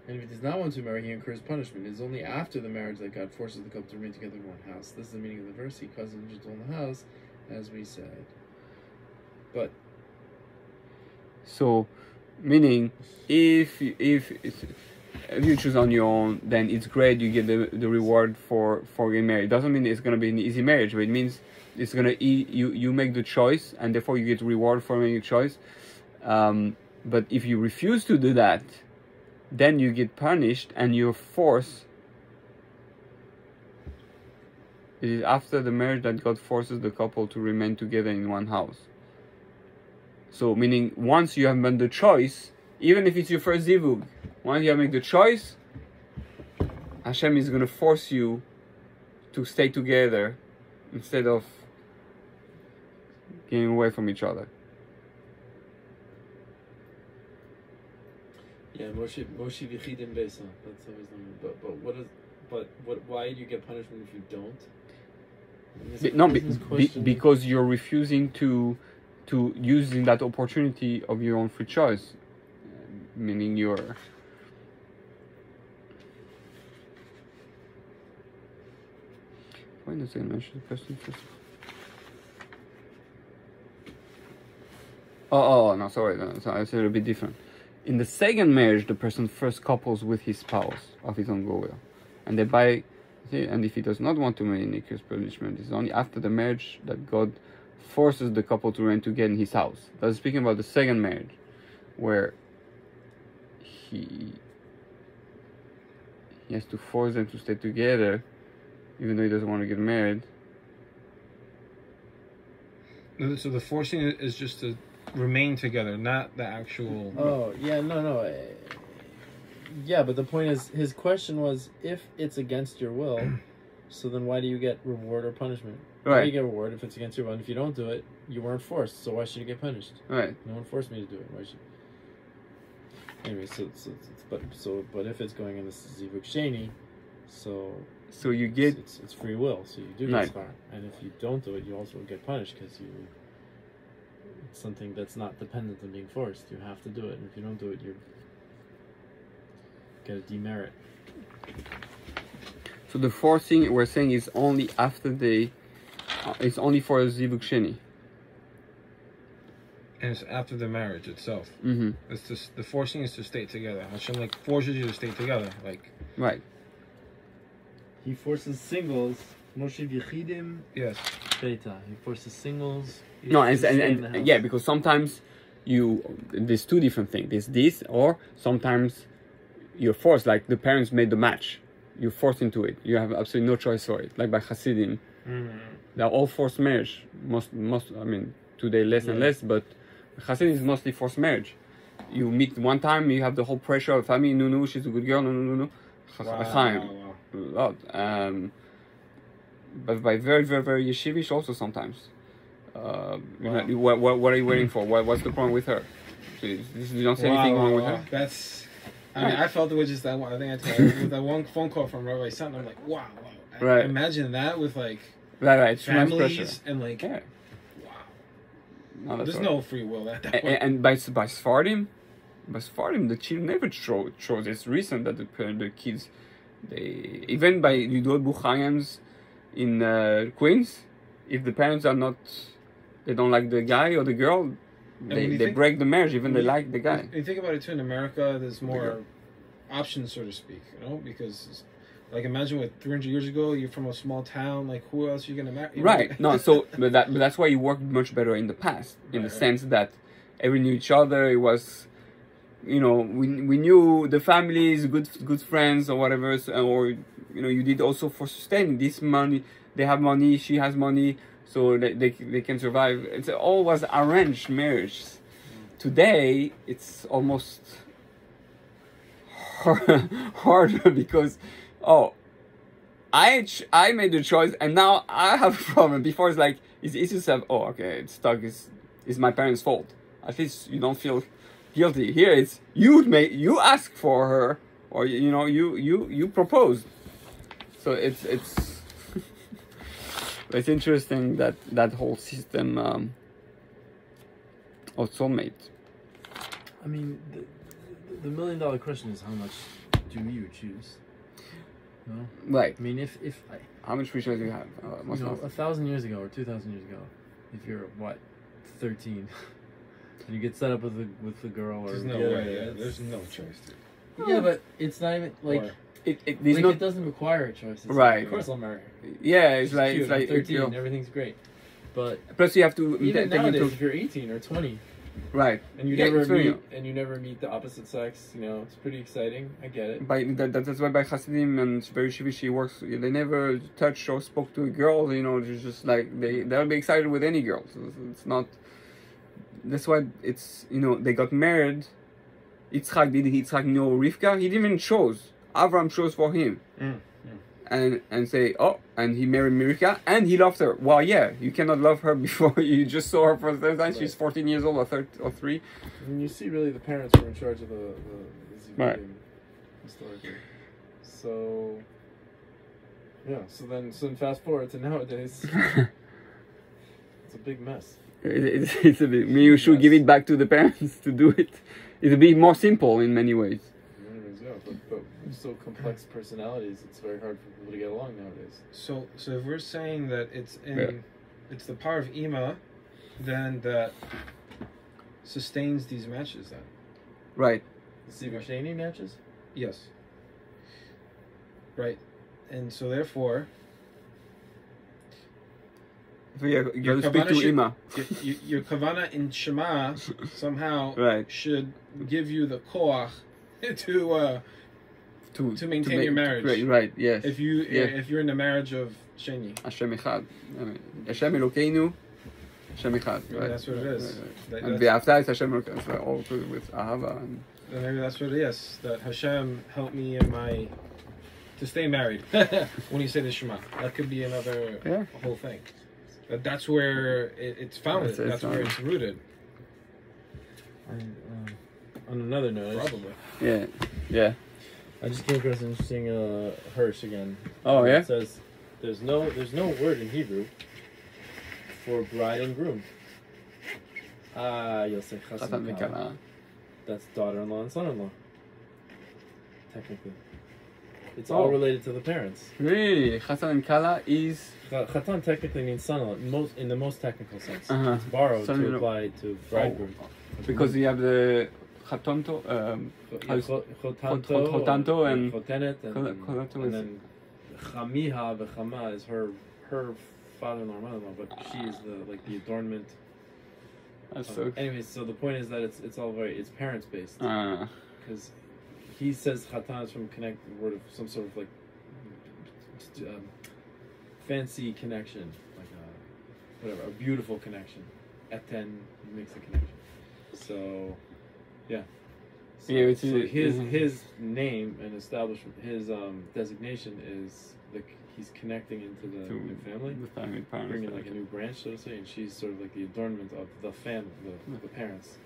And if he does not want to marry, he incurs punishment. It is only after the marriage that God forces the couple to remain together in one house. This is the meaning of the verse. He causes angels to dwell in the house, as we said. But So, meaning, if if if you choose on your own, then it's great. You get the, the reward for for getting married. It doesn't mean it's gonna be an easy marriage, but it means it's gonna eat you you make the choice, and therefore you get reward for making a choice. Um, but if you refuse to do that, then you get punished, and you're forced. It is after the marriage that God forces the couple to remain together in one house. So, meaning once you have made the choice, even if it's your first zivug, once you made the choice, Hashem is going to force you to stay together instead of getting away from each other. yeah, Moshe Moshe v'chidim besa. That's always the But but what is but what? Why do you get punishment if you don't? Be- no, be, be, question- because you're refusing to to using that opportunity of your own free choice, meaning you're. Why does it mention the person first? Oh, oh, oh, no, sorry, no, sorry, it's a little bit different. In the second marriage, the person first couples with his spouse of his own goodwill, and they buy See, and if he does not want to marry Niki's punishment, it's only after the marriage that God forces the couple to remain together in his house. That's speaking about the second marriage, where he he has to force them to stay together, even though he doesn't want to get married. So the forcing is just to remain together, not the actual. Oh yeah, no, no. uh, Yeah, but the point is, his question was, if it's against your will, <clears throat> so then why do you get reward or punishment? Right. Why do you get reward if it's against your will? And if you don't do it, you weren't forced, so why should you get punished? right. No one forced me to do it. Why should? Anyway, so so, it's, but so but if it's going in the zivug sheni, so So you get it's, it's free will. So you do get Right. and if you don't do it, you also get punished because you. It's something that's not dependent on being forced. You have to do it, and if you don't do it, you're get a demerit. so the forcing we're saying is only after they. Uh, it's only for a zivug sheni. And it's after the marriage itself. Mm-hmm. It's just the forcing is to stay together. Hashem like forces you to stay together. Like Right. He forces singles. Moshiv Yechidim yes, Beta. He forces singles. No, and, and, stay in the and yeah, because sometimes you there's two different things. There's this, or sometimes you're forced. Like the parents made the match, you're forced into it. You have absolutely no choice for it. Like by Hasidim, they're all forced marriage. Most, most. I mean, today less and less, but Hasidim is mostly forced marriage. You meet one time, you have the whole pressure of family. No, no, she's a good girl. No, no, no, no. wow, Chaim wow, wow. lot. Um, but by very, very, very yeshivish also sometimes. Uh, Wow. what, what, what are you waiting for? What, what's the problem with her? So you, you don't anything Wow, wrong wow, with her. That's. I mean, I felt it was just that one. I think I told you, with that one phone call from Rabbi Sutton. I'm like, wow, wow. I- Right. Imagine that with like Right, right. It's families and like, Yeah. wow. No, There's all. no free will at that And, point. and by by Sfardim, by Sfardim, the children never show shows. It's recent that the the kids, they even by Yudot Buchayim's in uh, Queens, if the parents are not, they don't like the guy or the girl, they, they think- break the marriage even they like the guy. You think about it too, in America, there's more options, so to speak. You know, because like imagine what 300 years ago, you're from a small town. Like, who else are you gonna marry? Right. No. So, <laughs> but that but that's why you worked much better in the past, in the Right, right. sense that everyone knew each other. It was, you know, we we knew the families, good good friends or whatever, so, or you know, you did also for sustaining this money. They have money. She has money, so they they, they can survive. It's all was arranged marriages. Today, it's almost hard, <laughs> harder because, oh, I I made the choice and now I have a problem. Before it's like it's easy to say, oh okay, it's stuck. It's it's my parents' fault. At least you don't feel guilty. Here it's you made you ask for her or you know you you you proposed. So it's it's <laughs> it's interesting that that whole system um, of soulmate. I mean, the, the, the million dollar question is how much do you choose? No, Right. I mean, if if I, How much free choice do you have? Uh, you know, a thousand years ago or two thousand years ago, if you're what, thirteen, <laughs> and you get set up with the with a girl or There's no yeah, way. yeah, Yeah, there's no choice, dude. Yeah, but it's not even like Or- it, it, there's like no it doesn't require a choice. It's Right. Like, of course, I'll marry her. yeah. It's She's like cute, it's I'm like thirteen. you know, Everything's great, but plus you have to even take nowadays, into if you're eighteen or twenty, right. and you Yeah, never it's very- meet and you never meet the opposite sex, you know, it's pretty exciting. I get it. By that, that- that's why by Hasidim and very Shivishi works. They never touched or spoke to a girl. You know, it's just like they they'll be excited with any girl. So it's- it's not. That's why it's you know they got married. Yitzchak did Yitzchak know Rivka? He didn't even chose. Avram chose for him. Mm, And and say oh and he married Mirka and he loved her. Well yeah, you cannot love her <laughs> before you just saw her for the first time. She's fourteen years old or third or three. And you see, really, the parents were in charge of the, the, the Right. Historically. So, yeah. So then, so then, fast forward to nowadays, <laughs> it's a big mess. It- It's, <laughs> it's a bit. Maybe you should give it back to the parents to do it. It's a bit more simple in many ways. Anyways, yeah, but, but with so complex personalities, it's very hard for people to get along nowadays. So, so if we're saying that it's in, Yeah. it's the power of Ima, then that sustains these matches. Then Right. The Siva Shani matches? yes, right, and so therefore, So yeah, you Your have speak to should- Ima. your, your, kavana in Shema somehow <laughs> Right. should give you the koach <laughs> to uh, To To maintain make- your marriage. Right. Right. Yes. if you Yeah. if you're in the marriage of Sheni. Hashem Echad. I mean, Hashem Elokeinu. Hashem Echad. Yeah, that's what it is. Right, right. That- And that's- Ve'ahavta is Hashem Elokeinu. So all to with Ahava and maybe that's what it is. That Hashem helped me in my to stay married. <laughs> when you say the Shema, that could be another Yeah. whole thing. That that's where it, it's founded. It's- it's that's where it's rooted. And, um, On another note, probably. Yeah, yeah. I just came across an interesting uh, Hirsch again. Oh yeah. It says there's no there's no word in Hebrew for bride and groom. Ah, you'll say chassan Chatan v'kala. v'kala. That's daughter-in-law and son-in-law. Technically, it's all Oh. related to the parents. Really, Chatan and Kala is Chatan technically means son-in-law, most in the most technical sense. Uh-huh. It's borrowed Son-in-law. to apply to bridegroom. because you have the Chatonto. Um, Ch- How's- Cho- Chotanto, Chotanto and- Chotenet and, and is- then Chamiha v'Chama is her her father-in-law, mother-in-law, but she is the like the adornment. that's of- so. anyways, so the point is that it's it's all very it's parents based Uh, because he says Chatan is from connect word of some sort of like um, fancy connection, like a whatever, a beautiful connection. Eten makes a connection. So, yeah. So, Yeah, which so is- his mhm. his name and establishment, his um, designation is like he's connecting into the to new family, The family parents. bringing like a new branch, so to say, and she's sort of like the adornment of the family, the, the parents,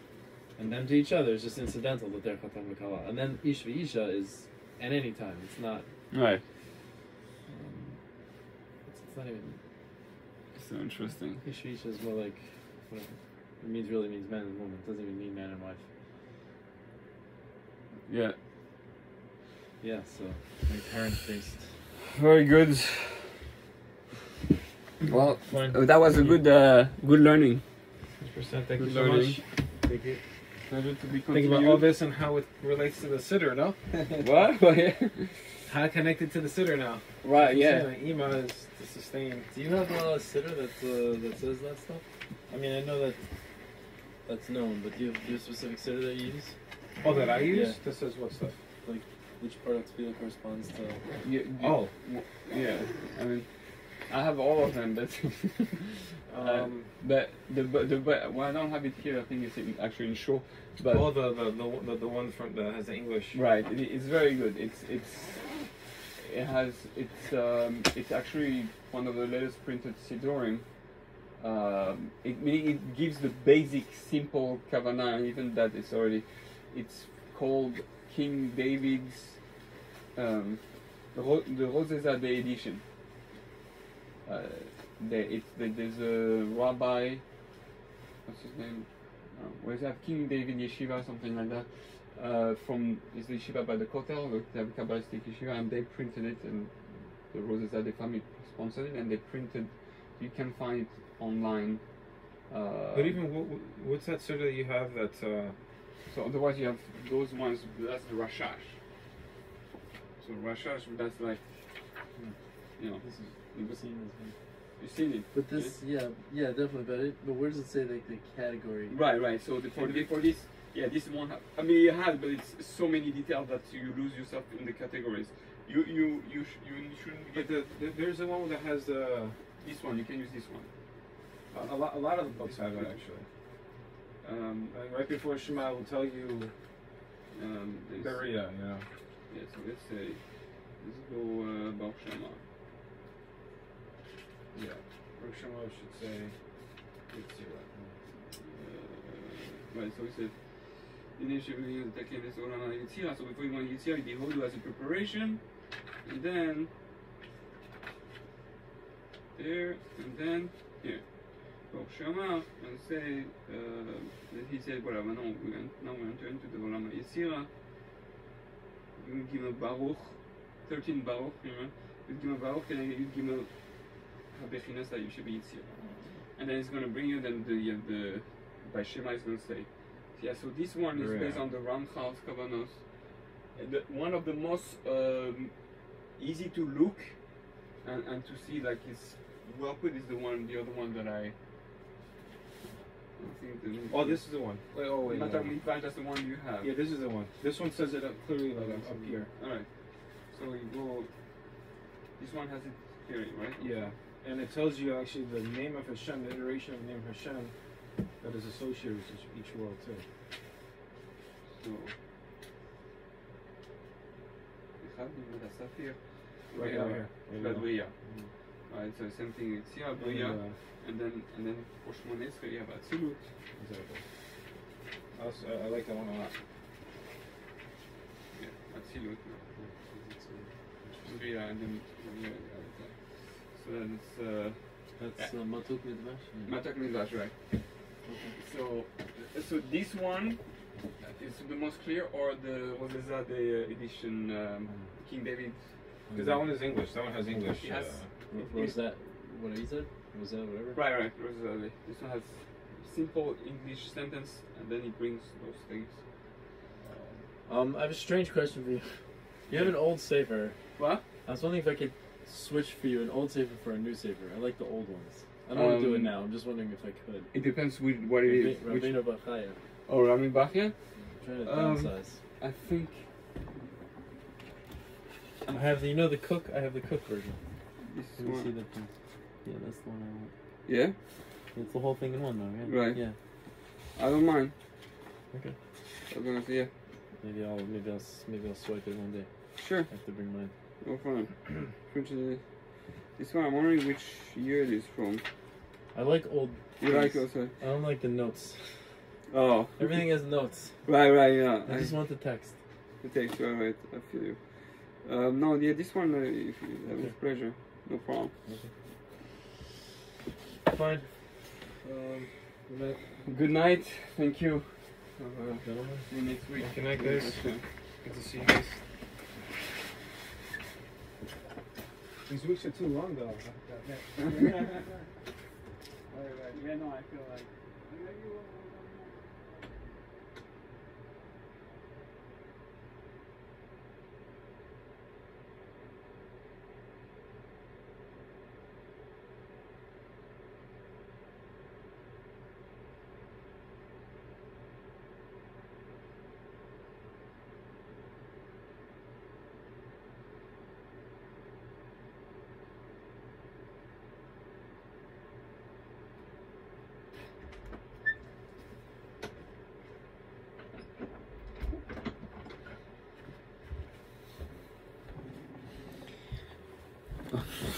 and them to each other is just incidental that they're chatan v'kala, and then ish v'isha is at any time. It's not. Right. Um, it's, it's not even So interesting. ish v'isha is more like whatever. It means really means man and woman. It doesn't even mean man and wife. Yeah. Yeah, so My parents based. Very good. Well, Fine. that was a good, uh, good learning. 100%. Thank you so learning. much. Thank you. Pleasure to be Think about all this and how it relates to the siddur, no? <laughs> What? How connected to the siddur now? Right. Yeah. Like, Ima is to sustain. Do you have a siddur that uh, that says that stuff? I mean, I know that that's known, but do you have, do you have a specific siddur that you use? Oh, that I use? Yeah. This is what stuff? Like which product of tefillah corresponds to? You- you- Oh. Yeah. I mean, I have all of them, but. um, <laughs> Um, but the but the but well, I don't have it here. I think it's in, actually in show. But oh, the, the, the, the, one from that has the English. Right, it, it's very good. It's it's it has it's um, it's actually one of the latest printed Sidorim. Um, it meaning it gives the basic simple kavanah, even that it's already it's called King David's um, the Ro- the edition. Uh, there, it's, there's a rabbi, what's his name? Uh, where's that? King David Yeshiva, something like that uh, from is the yeshiva by the Kotel, the Kabbalistic yeshiva, and they printed it, and the Roses the family sponsored it, and they printed. You can find it online. Uh, But even, what, what's that siddur that you have that, uh, so otherwise you have those ones. That's the Rashash. So Rashash, that's like, you know, This is you seen as well. you seen it. But this, yeah, yeah, definitely. But it, but where does it say like the category? Right, right. So the, for, the, for this, yeah, this one. ha- I mean, it has, but it's so many details that you lose yourself in the categories. You you you sh- you shouldn't but get the, the, there's the one that has the, this one. You can use this one. a, a lot, a lot of the books have it actually. Um, Like right before Shema will tell you um, this, Beria, you yeah. So let's say let's go uh, Baruch Shema. Yeah. Rosh should say, zero. Uh, right. So we said. Initially, the is Olam Yetzirah. So before you want Yetzirah, the Hodu as a preparation, and then there, and then here. Shema, and say uh, he said, well, now we now we enter into the Olam Yetzirah. You give a Baruch, 13 Baruch, remember? You give a Baruch, and you give a Habechinas that you should be Yetzirah. And then it's going to bring you, then the, you the, by Shema is going to say, yeah, so this one is based on the Ramchal's Kavanos. And the, one of the most um, easy to look and, and to see like it's well put is the one, the other one that I. I think the, Oh, this is the one. Wait, oh, wait. no, Matar no. Mikvah, that's the one you have. Yeah, this is the one. This one says it up clearly like up, up here. Alright. So you go. This one has it here, right? Yeah, and it tells you actually the name of Hashem, the iteration of the name Hashem that is associated with each, world too. So, we have the right here, here. Right Right, so same thing. It's here, Bria, and then and then for Shmonesre you have Atzilut. Exactly. Also, I, like that one a lot. Yeah, Atzilut. Yeah. Bria, and then. Yeah, so it's, uh, That's uh, Matuk Midvash. Matak Midrash, right. So, so this one is the most clear, or the what is that the edition um, King David? Because that one is English. That one has English. Yes. Uh, What was that? What he said? Was that whatever? Right, right. Rosales. This one has simple English sentence, and then it brings those things. Um, I have a strange question for you. You have an old sefer. What? I was wondering if I could switch for you an old sefer for a new sefer. I like the old ones. I don't want to do it Um, now. I'm just wondering if I could. It depends with what it is. Which, Rabbeinu Bachya. oh, Rami Bachya? I'm trying to Um, downsize. I think. I have the, you know, the Kook. I have the Kook version. This Let me see one. the. Yeah, that's the one I want. Yeah, It's the whole thing in one, though, right? Right. Yeah. I don't mind. Okay. As long as yeah, Maybe I'll maybe I'll s- maybe I'll swipe it one day. sure, I have to bring mine. No problem. Which is this one? I'm wondering which year it is from. I like old. You like also? I don't like the notes. Oh, Everything has notes. right, right, yeah. I just want the text. It takes you right. I feel you. Um, no, yeah, this one, uh, if you have Okay. pleasure, no problem. Okay. Fine. Um, good night, Good night. Thank you. Uh, see you next week. Good night, guys. Good to see you guys. These weeks are too long, though. <laughs> Alright, yeah, no, I feel like. Okay.